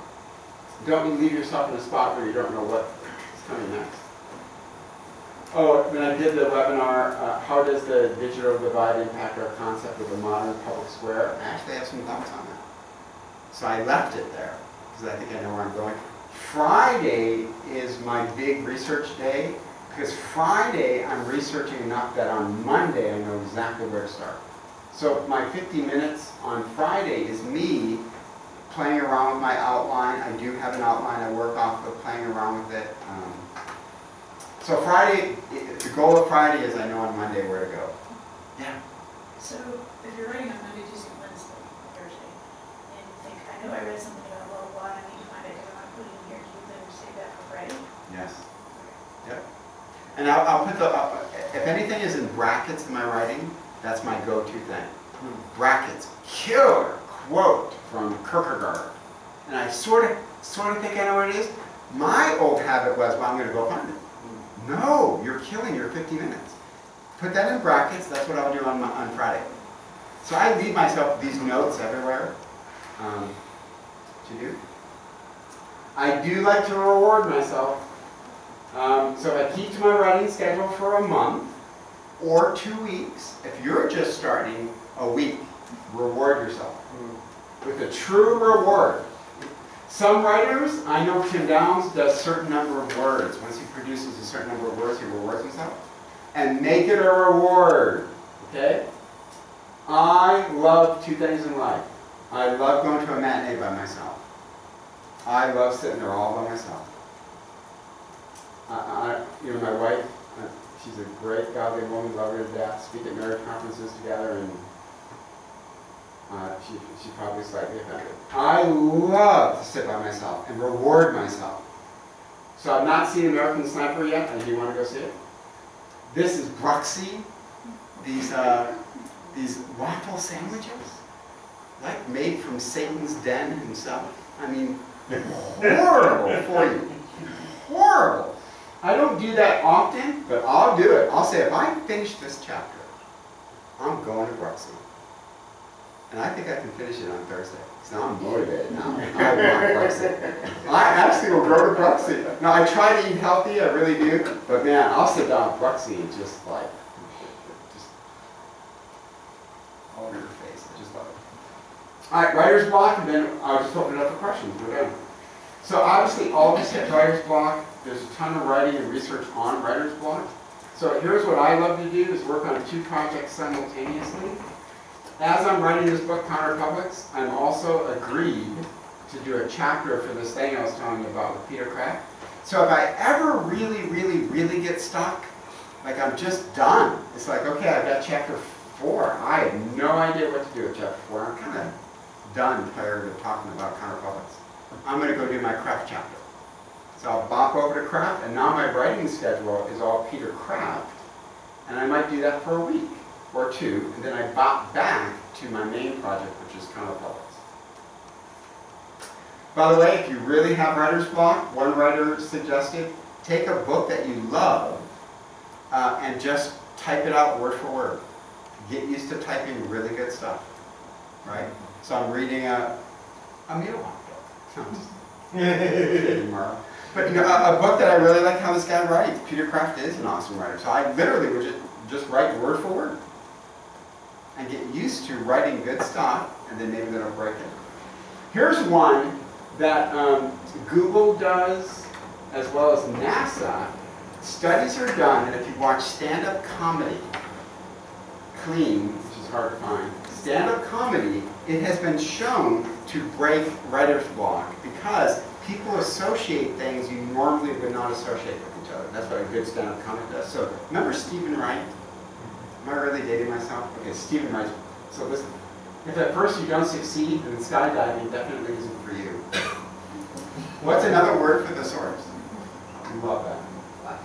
Don't leave yourself in a spot where you don't know what is coming next. Oh, when I did the webinar, uh, how does the digital divide impact our concept of the modern public square? I actually have some thoughts on that. So I left it there, because I think I know where I'm going. Friday is my big research day, because Friday I'm researching enough that on Monday I know exactly where to start. So my 50 minutes on Friday is me playing around with my outline. I do have an outline I work off of, playing around with it. Um, so Friday, the goal of Friday is I know on Monday where to go. Yeah. So if you're writing on Monday, Tuesday, Wednesday, Thursday, and you think, I know I read something about blah, blah, blah, I need to find it, I want to put it here, do you then save that for Friday? Yes. Yep. And I'll, I'll put the, uh, if anything is in brackets in my writing, that's my go-to thing. Brackets, killer quote from Kierkegaard. And I sort of, sort of think I know what it is. My old habit was, well, I'm gonna go find it. No, you're killing your 50 minutes. Put that in brackets, that's what I'll do on, my- on Friday. So I leave myself these notes everywhere um, to do. I do like to reward myself. Um, so if I keep to my writing schedule for a month or two weeks, if you're just starting a week, reward yourself with a true reward. Some writers, I know Tim Downs does certain number of words. Once he produces a certain number of words, he rewards himself. And make it a reward, okay? I love two things in life. I love going to a matinee by myself. I love sitting there all by myself. I, I, you know, my wife, uh, she's a great godly woman, love her to death, speak at marriage conferences together, and uh, she, she probably slightly offended. I love to sit by myself and reward myself. So I've not seen American Sniper yet, and do you want to go see it? This is Bruxie, these, uh, these waffle sandwiches, like made from Satan's den himself. I mean, *laughs* horrible for you. Horrible. I don't do that often, but I'll do it. I'll say, if I finish this chapter, I'm going to Bruxie. And I think I can finish it on Thursday. So I'm motivated now. I want Bruxie. I actually will go to Bruxie. Now, I try to eat healthy, I really do. But man, I'll sit down at Bruxie and just like, just all over your face. I just love it. All right, writer's block, and then I'll just open it up for questions. We're. So obviously, all of us writer's block. There's a ton of writing and research on writer's block. So here's what I love to do, is work on two projects simultaneously. As I'm writing this book, Counterpublics, I'm also agreed to do a chapter for this thing I was telling you about with Peter Kreeft. So if I ever really, really, really get stuck, like I'm just done, it's like, okay, I've got chapter four. I have no idea what to do with chapter four. I'm kind of done tired of talking about Counterpublics. I'm going to go do my Kreeft chapter. So I'll bop over to Kreeft, and now my writing schedule is all Peter Kreeft, and I might do that for a week or two, and then I bop back to my main project, which is Counterpublics. By the way, if you really have writer's block, one writer suggested, take a book that you love uh, and just type it out word for word. Get used to typing really good stuff, right? So I'm reading a, a meal book. No, I'm just kidding, Marla. But you know, a, a book that I really like how this guy writes. Peter Kreeft is an awesome writer. So I literally would just, just write word for word and get used to writing good stuff, and then maybe that'll break it. Here's one that um, Google does, as well as NASA. Studies are done, and if you watch stand-up comedy, clean, which is hard to find, stand-up comedy, it has been shown to break writer's block because people associate things you normally would not associate with each other. That's what a good stand-up comic does. So remember Steven Wright? Am I really dating myself? Okay, Steven Wright. So listen, if at first you don't succeed, then skydiving definitely isn't for you. What's another word for thesaurus? I love that.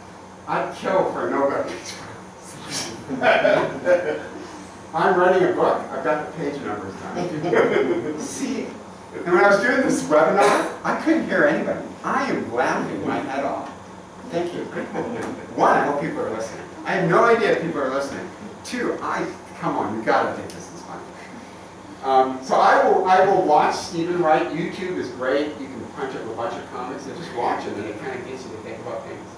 I'd kill for a Nobel Peace Prize. I'm writing a book. I've got the page numbers done. *laughs* See, and when I was doing this webinar, I couldn't hear anybody. I am laughing my head off. Thank you. One, I hope people are listening. I have no idea if people are listening. Two, I, come on, you gotta think this is funny. Um, so I will, I will watch Steven Wright. YouTube is great. You can punch up a bunch of comics and just watch it, and it kind of gets you to think about things.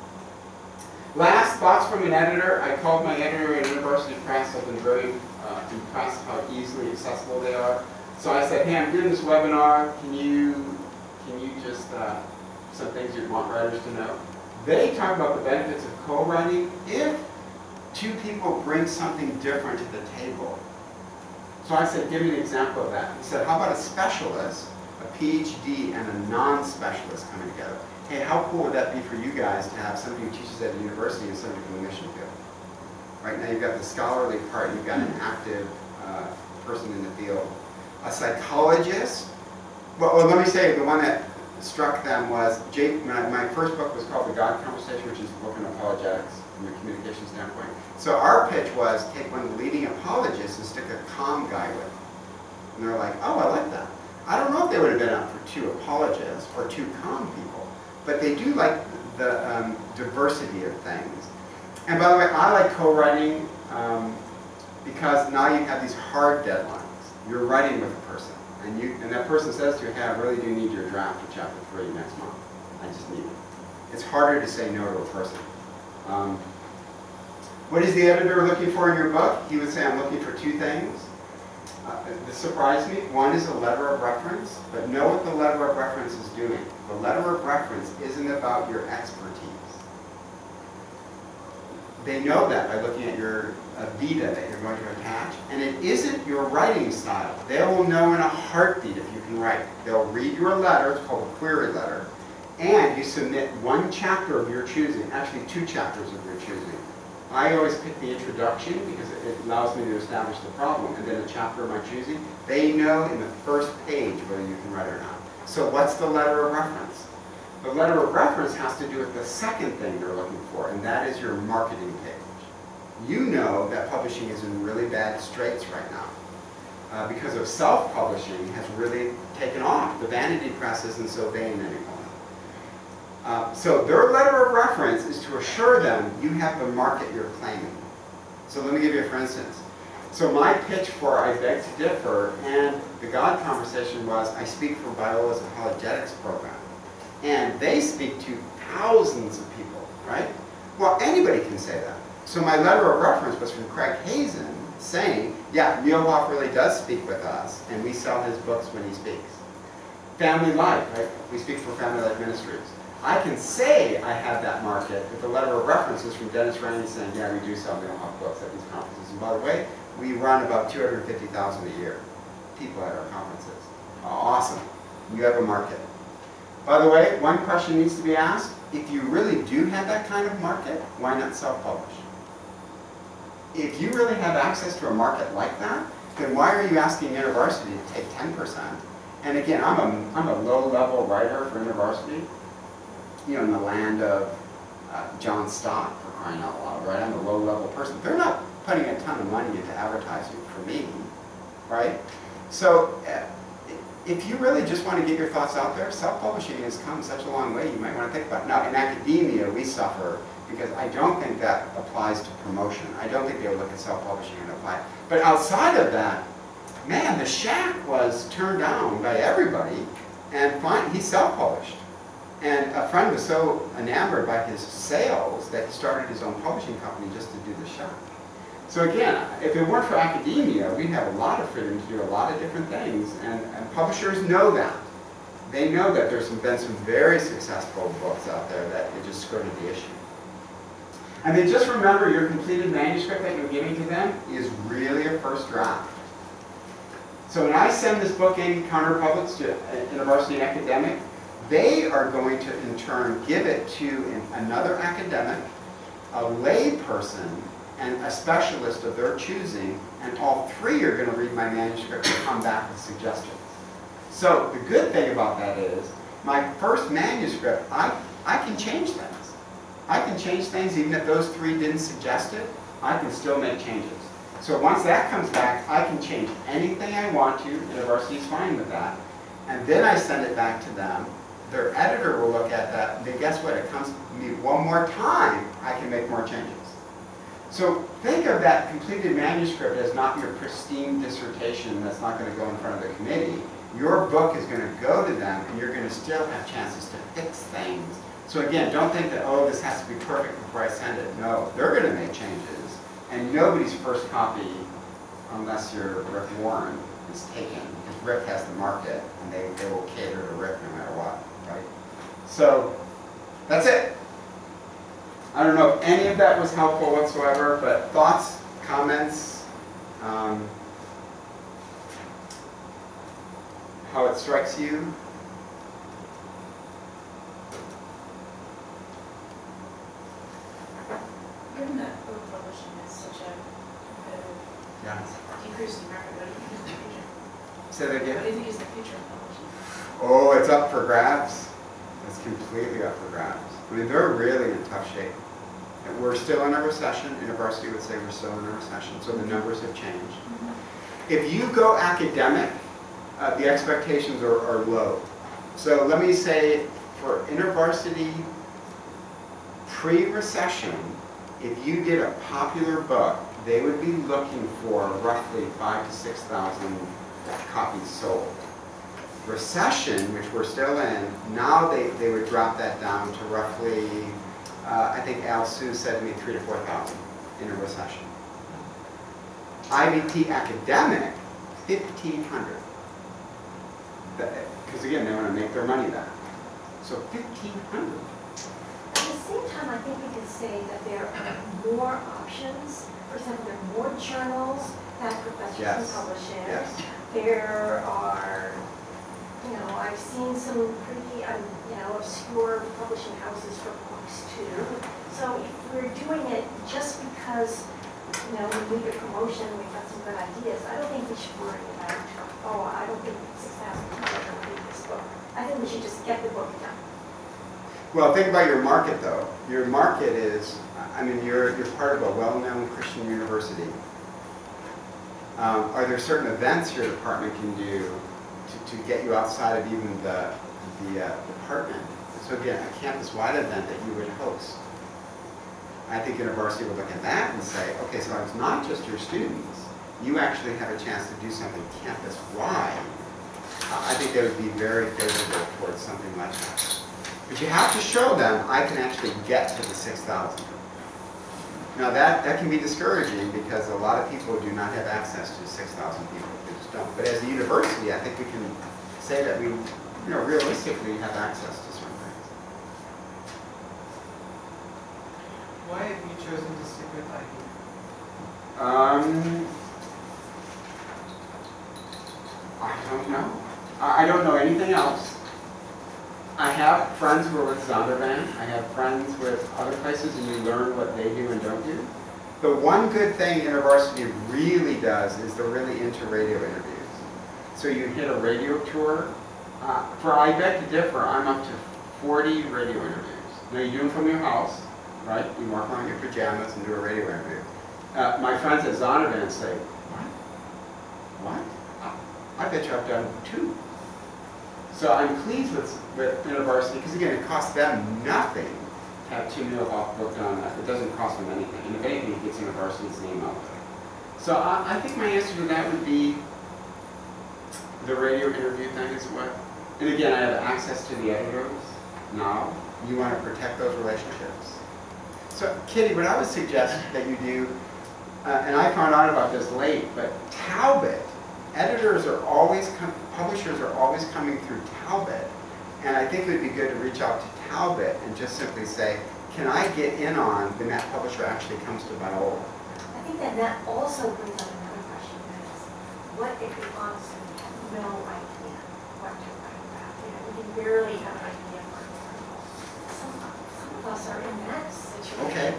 Last thoughts from an editor. I called my editor at University Press. I've been very uh, impressed how easily accessible they are. So I said, hey, I'm doing this webinar. Can you, can you just, uh, some things you'd want writers to know? They talk about the benefits of co-writing if two people bring something different to the table. So I said, give me an example of that. He said, how about a specialist, a PhD, and a non-specialist coming together? Hey, how cool would that be for you guys to have somebody who teaches at a university and somebody from the mission field? Right now you've got the scholarly part, you've got an active uh, person in the field. A psychologist, well, well, let me say, the one that struck them was, Jake, my, my first book was called The God Conversation, which is a book on apologetics from a communication standpoint. So our pitch was take one of the leading apologists and stick a calm guy with them. And they're like, oh, I like that. I don't know if they would have been up for two apologists or two calm people, but they do like the um, diversity of things. And by the way, I like co-writing um, because now you have these hard deadlines. You're writing with a person, and you and that person says to you, "Hey, I really do need your draft for chapter three next month. I just need it." It's harder to say no to a person. Um, what is the editor looking for in your book? He would say, "I'm looking for two things." Uh, this surprised me. One is a letter of reference, but know what the letter of reference is doing. The letter of reference isn't about your expertise. They know that by looking at your uh, vita that you're going to attach, and it isn't your writing style. They will know in a heartbeat if you can write. They'll read your letter, it's called a query letter, and you submit one chapter of your choosing, actually two chapters of your choosing, I always pick the introduction because it it allows me to establish the problem, and then a chapter of my choosing. They know in the first page whether you can write or not. So what's the letter of reference? The letter of reference has to do with the second thing you're looking for, and that is your marketing page. You know that publishing is in really bad straits right now uh, because of self-publishing has really taken off. The vanity press isn't so vain anymore. Uh, so their letter of reference is to assure them you have the market you're claiming. So let me give you a for instance. So my pitch for I Beg to Differ and the God conversation was I speak for Biola's apologetics program. And they speak to thousands of people, right? Well, anybody can say that. So my letter of reference was from Craig Hazen saying, yeah, Muehlhoff really does speak with us, and we sell his books when he speaks. Family Life, right? We speak for Family Life Ministries. I can say I have that market if the letter of reference is from Dennis Rainey saying, yeah, we do sell Muehlhoff books at these conferences. And by the way, we run about 250,000 a year, people at our conferences. Awesome. You have a market. By the way, one question needs to be asked. If you really do have that kind of market, why not self-publish? If you really have access to a market like that, then why are you asking university to take 10%? And again, I'm a, I'm a low-level writer for university, you know, in the land of uh, John Stott, for crying out loud, right? I'm a low-level person. They're not putting a ton of money into advertising for me, right? So uh, if you really just want to get your thoughts out there, self-publishing has come such a long way, you might want to think about it. Now, in academia, we suffer because I don't think that applies to promotion. I don't think they'll look at self-publishing and apply. But outside of that, man, the shack was turned down by everybody, and fine, he self-published. And a friend was so enamored by his sales that he started his own publishing company just to. So again, if it weren't for academia, we'd have a lot of freedom to do a lot of different things, and, and publishers know that. They know that there's been some very successful books out there that just skirted the issue. And then just remember your completed manuscript that you're giving to them is really a first draft. So when I send this book in Counterpublics to a university academic, they are going to in turn give it to another academic, a lay person, and a specialist of their choosing, and all three are going to read my manuscript and come back with suggestions. So the good thing about that is, my first manuscript, I, I can change things. I can change things even if those three didn't suggest it, I can still make changes. So once that comes back, I can change anything I want to, university's fine with that. And then I send it back to them, their editor will look at that, and then guess what, it comes to me one more time, I can make more changes. So think of that completed manuscript as not your pristine dissertation that's not going to go in front of the committee. Your book is going to go to them and you're going to still have chances to fix things. So again, don't think that, oh, this has to be perfect before I send it. No, they're going to make changes. And nobody's first copy, unless you're Rick Warren, is taken. Because Rick has the market and they, they will cater to Rick no matter what, right? So that's it. I don't know if any of that was helpful whatsoever, but thoughts, comments, um, how it strikes you? Given that book publishing is such a competitive, Yeah. decreasing market, what do you think is the future? Say that again? What do you think is the future of publishing? Oh, it's up for grabs. It's completely up for grabs. I mean, they're really in tough shape. And we're still in a recession. University would say we're still in a recession, so the numbers have changed. If you go academic, uh, the expectations are, are low. So let me say, for InterVarsity pre-recession, if you did a popular book, they would be looking for roughly five to six thousand copies sold. Recession, which we're still in, now they, they would drop that down to roughly, uh, I think Al Hsu said to me, three to four thousand in a recession. IVP academic, fifteen hundred. Because again, they want to make their money back. So fifteen hundred. At the same time, I think we can say that there are more options. For example, there are more journals that professors can Yes. publish in. Yes. There are you know, I've seen some pretty, um, you know, obscure publishing houses for books too. So if we're doing it just because, you know, we need a promotion, we've got some good ideas, I don't think we should worry about, oh, I don't think six thousand people are gonna read this book. I think we should just get the book done. Well, think about your market though. Your market is, I mean, you're, you're part of a well-known Christian university. Um, are there certain events your department can do to, to get you outside of even the, the uh, department? So again, a campus-wide event that you would host. I think university would look at that and say, okay, so it's not just your students. You actually have a chance to do something campus-wide. Uh, I think they would be very favorable towards something like that. But you have to show them, I can actually get to the 6,000. Now that, that can be discouraging because a lot of people do not have access to 6,000 people. They just don't. But as a university, I think we can say that we, you know, realistically have access to certain things. Why have you chosen to stick with ID? Um, I don't know. I don't know anything else. I have friends who are with Zondervan. I have friends with other places, and you learn what they do and don't do. The one good thing InterVarsity really does is they're really into radio interviews. So you hit a radio tour. Uh, for I beg to differ, I'm up to 40 radio interviews. Now you do them from your house, right? You walk around in your pajamas and do a radio interview. Uh, my friends at Zondervan say, what? What? I bet you I've done two. So I'm pleased with, with InterVarsity, because again, it costs them nothing to have two new off booked on that. It doesn't cost them anything. And if anything, it gets InterVarsity's name out there. So I, I think my answer to that would be the radio interview thing is what, and again, I have access to the editors now. You want to protect those relationships. So Kitty, what I would suggest that you do, uh, and I found out about this late, but Talbot, editors are always, publishers are always coming through Talbot. And I think it would be good to reach out to Talbot and just simply say, can I get in on when that publisher actually comes to Biola? I think that that also brings up another question, that is, what if we honestly have no idea what to write about? You know, we barely have an idea for an article. Some, some of us are in that situation. Okay.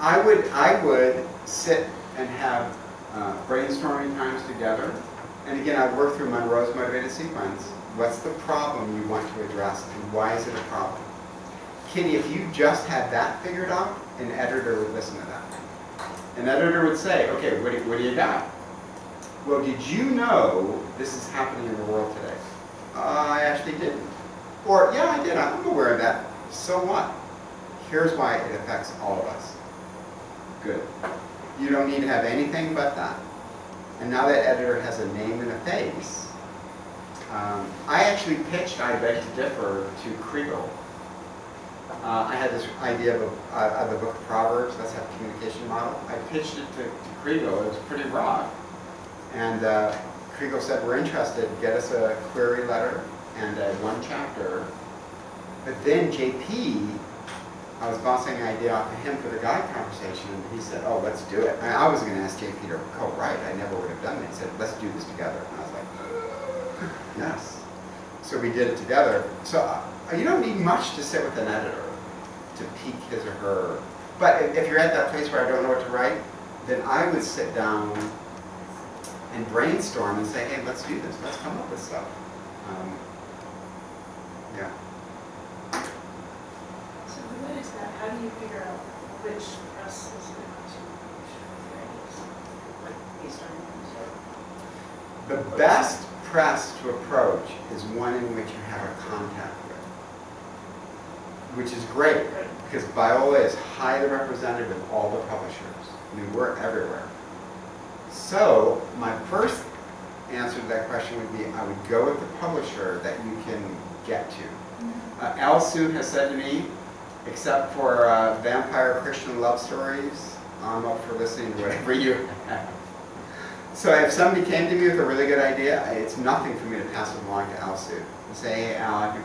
I would, I would sit and have uh, brainstorming times together. And again, I work through Monroe's motivated sequence. What's the problem you want to address and why is it a problem? Kenny, if you just had that figured out, an editor would listen to that. An editor would say, okay, what do, what do you got? Well, did you know this is happening in the world today? Uh, I actually didn't. Or, yeah, I did. I'm aware of that. So what? Here's why it affects all of us. Good. You don't need to have anything but that. And now that editor has a name and a face. Um, I actually pitched I Beg to Differ to Kregel. Uh, I had this idea of, a, uh, of the book Proverbs, that's a communication model. I pitched it to, to Kregel, it was pretty raw. And uh, Kregel said, we're interested, get us a query letter and uh, one chapter. But then JP I was bouncing an idea off of him for the God conversation, and he said, oh, let's do it. I, I was going to ask JP to co-write. I never would have done it. He said, let's do this together. And I was like, yes. So we did it together. So uh, you don't need much to sit with an editor to pique his or her. But if, if you're at that place where I don't know what to write, then I would sit down and brainstorm and say, hey, let's do this. Let's come up with stuff. Um, yeah. So what is that? How do you figure out which press is going to publish your ideas? Like based on your The best press to approach is one in which you have a contact with, which is great because Biola is highly represented with all the publishers. I mean, we're everywhere. So my first answer to that question would be I would go with the publisher that you can get to. Uh, Al Hsu has said to me, except for uh, vampire Christian love stories, I'm up for listening to whatever you have. So if somebody came to me with a really good idea, it's nothing for me to pass it along to Al Hsu and say, hey, Al, I think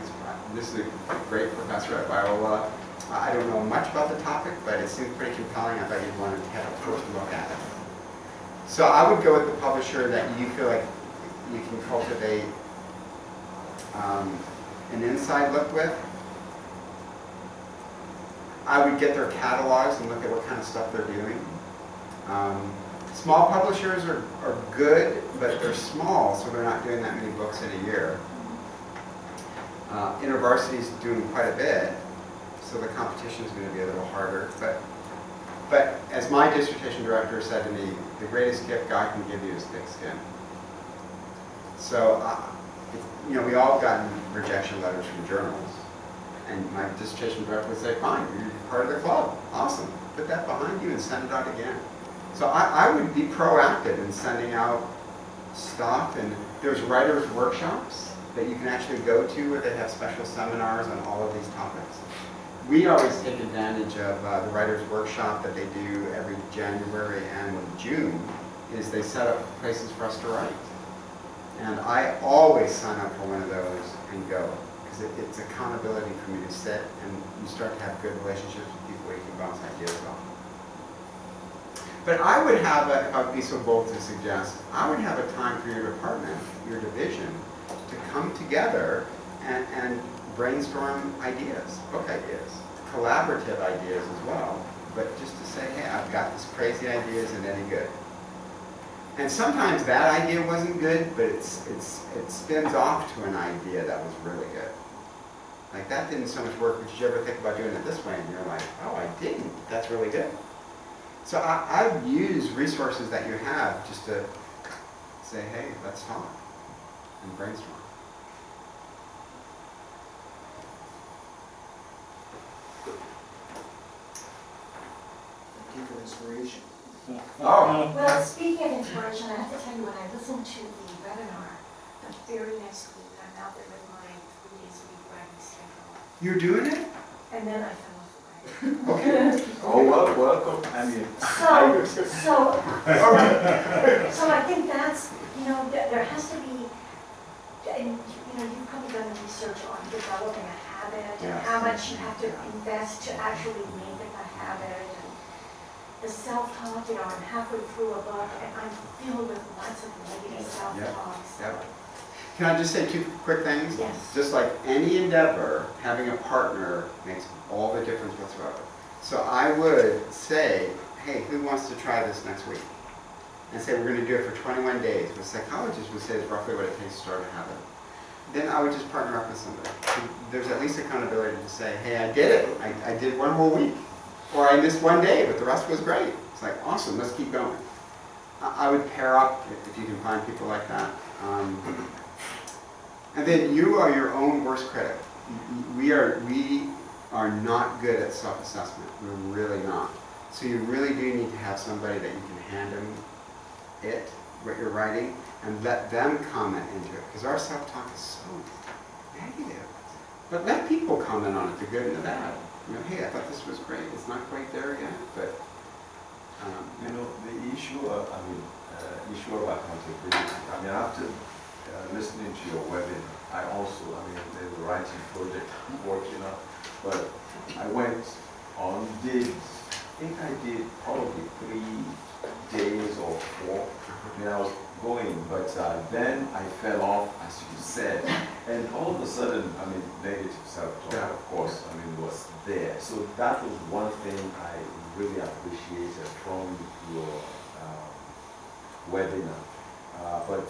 this is a great professor at Biola. I don't know much about the topic, but it seems pretty compelling. I thought you'd want to have a first look at it. So I would go with the publisher that you feel like you can cultivate um, an inside look with, I would get their catalogs and look at what kind of stuff they're doing. Um, Small publishers are, are good, but they're small, so they're not doing that many books in a year. Uh, InterVarsity's doing quite a bit, so the competition is going to be a little harder. But, but as my dissertation director said to me, the greatest gift God can give you is thick skin. So, uh, you know, we all have gotten rejection letters from journals, and my dissertation director would say, "Fine, you're part of the club. Awesome. Put that behind you and send it out again." So I, I would be proactive in sending out stuff, and there's writers' workshops that you can actually go to where they have special seminars on all of these topics. We always take advantage of uh, the writers' workshop that they do every January and June, is they set up places for us to write. And I always sign up for one of those and go, because it, it's accountability for me to sit, and you start to have good relationships with people where you can bounce ideas off. But I would have, a, if I would be so bold to suggest, I would have a time for your department, your division, to come together and, and brainstorm ideas, book ideas, collaborative ideas as well, but just to say, hey, I've got this crazy idea, is it any good? And sometimes that idea wasn't good, but it's, it's, it spins off to an idea that was really good. Like that didn't so much work, but did you ever think about doing it this way? And you're like, oh, I didn't. That's really good. So I, I've used resources that you have just to say, hey, let's talk and brainstorm. Thank you for inspiration. Oh, Well, speaking of inspiration, I have to tell you, when I listened to the webinar, the very next week, I'm out there with my three days a week writing schedule. You're doing it? And then I fell off the wagon. *laughs* Okay. Oh, well, welcome. I mean, So, so, so I *laughs* think that's, you know, there there has to be, and, you know, you've probably done research on developing a habit and Yes. how much you have to invest to actually make it a habit. and The self-talk, you know, I'm halfway through a book and I'm filled with lots of negative self-talk. so- Yep. Can I just say two quick things? Yes. Just like any endeavor, having a partner makes all the difference whatsoever. So I would say, hey, who wants to try this next week? And say, we're gonna do it for 21 days. What psychologists would say is roughly what it takes to start a habit. Then I would just partner up with somebody. There's at least accountability to say, hey, I did it. I, I did one whole week. Or I missed one day, but the rest was great. It's like, awesome, let's keep going. I, I would pair up if, if you can find people like that. Um, and then you are your own worst critic. We are, we are not good at self-assessment. We're really not. So you really do need to have somebody that you can hand them it, what you're writing, and let them comment into it. Because our self-talk is so negative. But let people comment on it, the good and the bad. You know, hey, I thought this was great. It's not quite there yet, but, um, You know, the issue, of, I mean, uh, issue of accountability, I mean, after uh, listening to your webinar, I also, I mean, there's a writing project I'm working on, but I went on, did, I think I did probably three days or four, I mean, I was going, but uh, then I fell off, as you said, and all of a sudden, I mean, negative self-talk, Yeah. of course, I mean, was there. So that was one thing I really appreciated from your um, webinar. Uh, but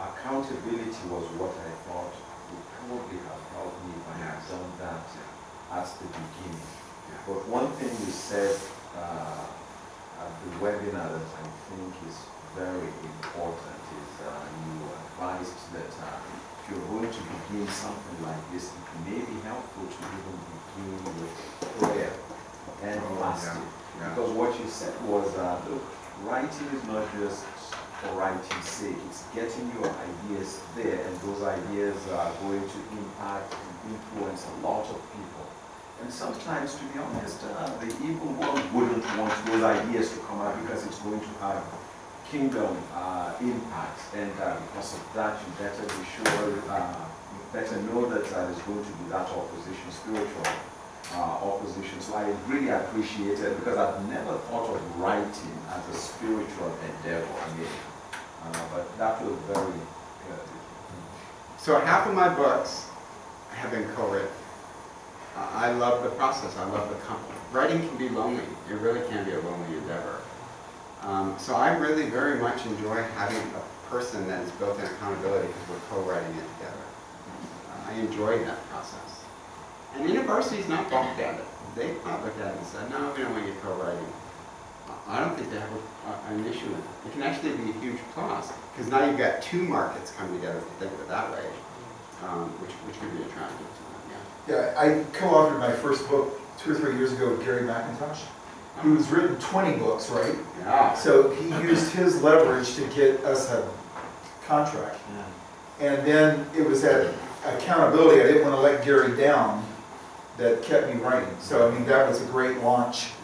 accountability was what I thought would probably have helped me if I had done that at the beginning. But one thing you said uh, at the webinar that I think is very important is uh, you advised that uh, if you're going to begin something like this, it may be helpful to even begin with prayer and fasting. yeah. Because what you said was, uh, look, writing is not just for sake, it's getting your ideas there, and those ideas are going to impact and influence a lot of people. And sometimes, to be honest, uh, the evil world wouldn't want those ideas to come out because it's going to have kingdom uh, impact, and uh, because of that, you better be sure, uh, you better know that uh, there's going to be that opposition, spiritual uh, opposition. So I really appreciate it because I've never thought of writing as a spiritual endeavor. I mean, uh, but that was very good. So half of my books have been co-written. I I love the process, I love the company. Writing can be lonely, it really can be a lonely endeavor. Um, So I really very much enjoy having a person that is built in accountability because we're co-writing it together. Uh, I enjoy that process. And the university's not balked at it. They've not looked at it and said, no, we don't want you co-writing. I don't think they have a- an issue with it. It can actually be a huge plus, because now you've got two markets coming together, if you think of it that way, um, which, which could be attractive to them, yeah. Yeah, I co-authored my first book two or three years ago with Gary McIntosh, who's written 20 books, right? Yeah. So he used his leverage to get us a contract. Yeah. And then it was that accountability, I didn't want to let Gary down, that kept me writing. So, I mean, that was a great launch into that.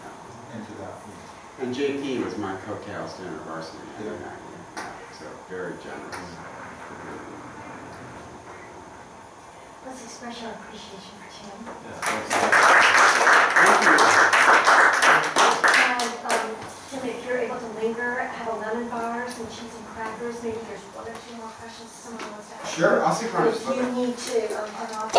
And JP was my co-Cal student at varsity, Yeah. think, so very generous. Let's express our appreciation for Tim. Thank you. And, um, Tim, if you're able to linger, have a lemon bars and cheese and crackers, maybe there's one or two more questions someone wants to ask. Sure. I'll see But Brian. if you need to, um, head off,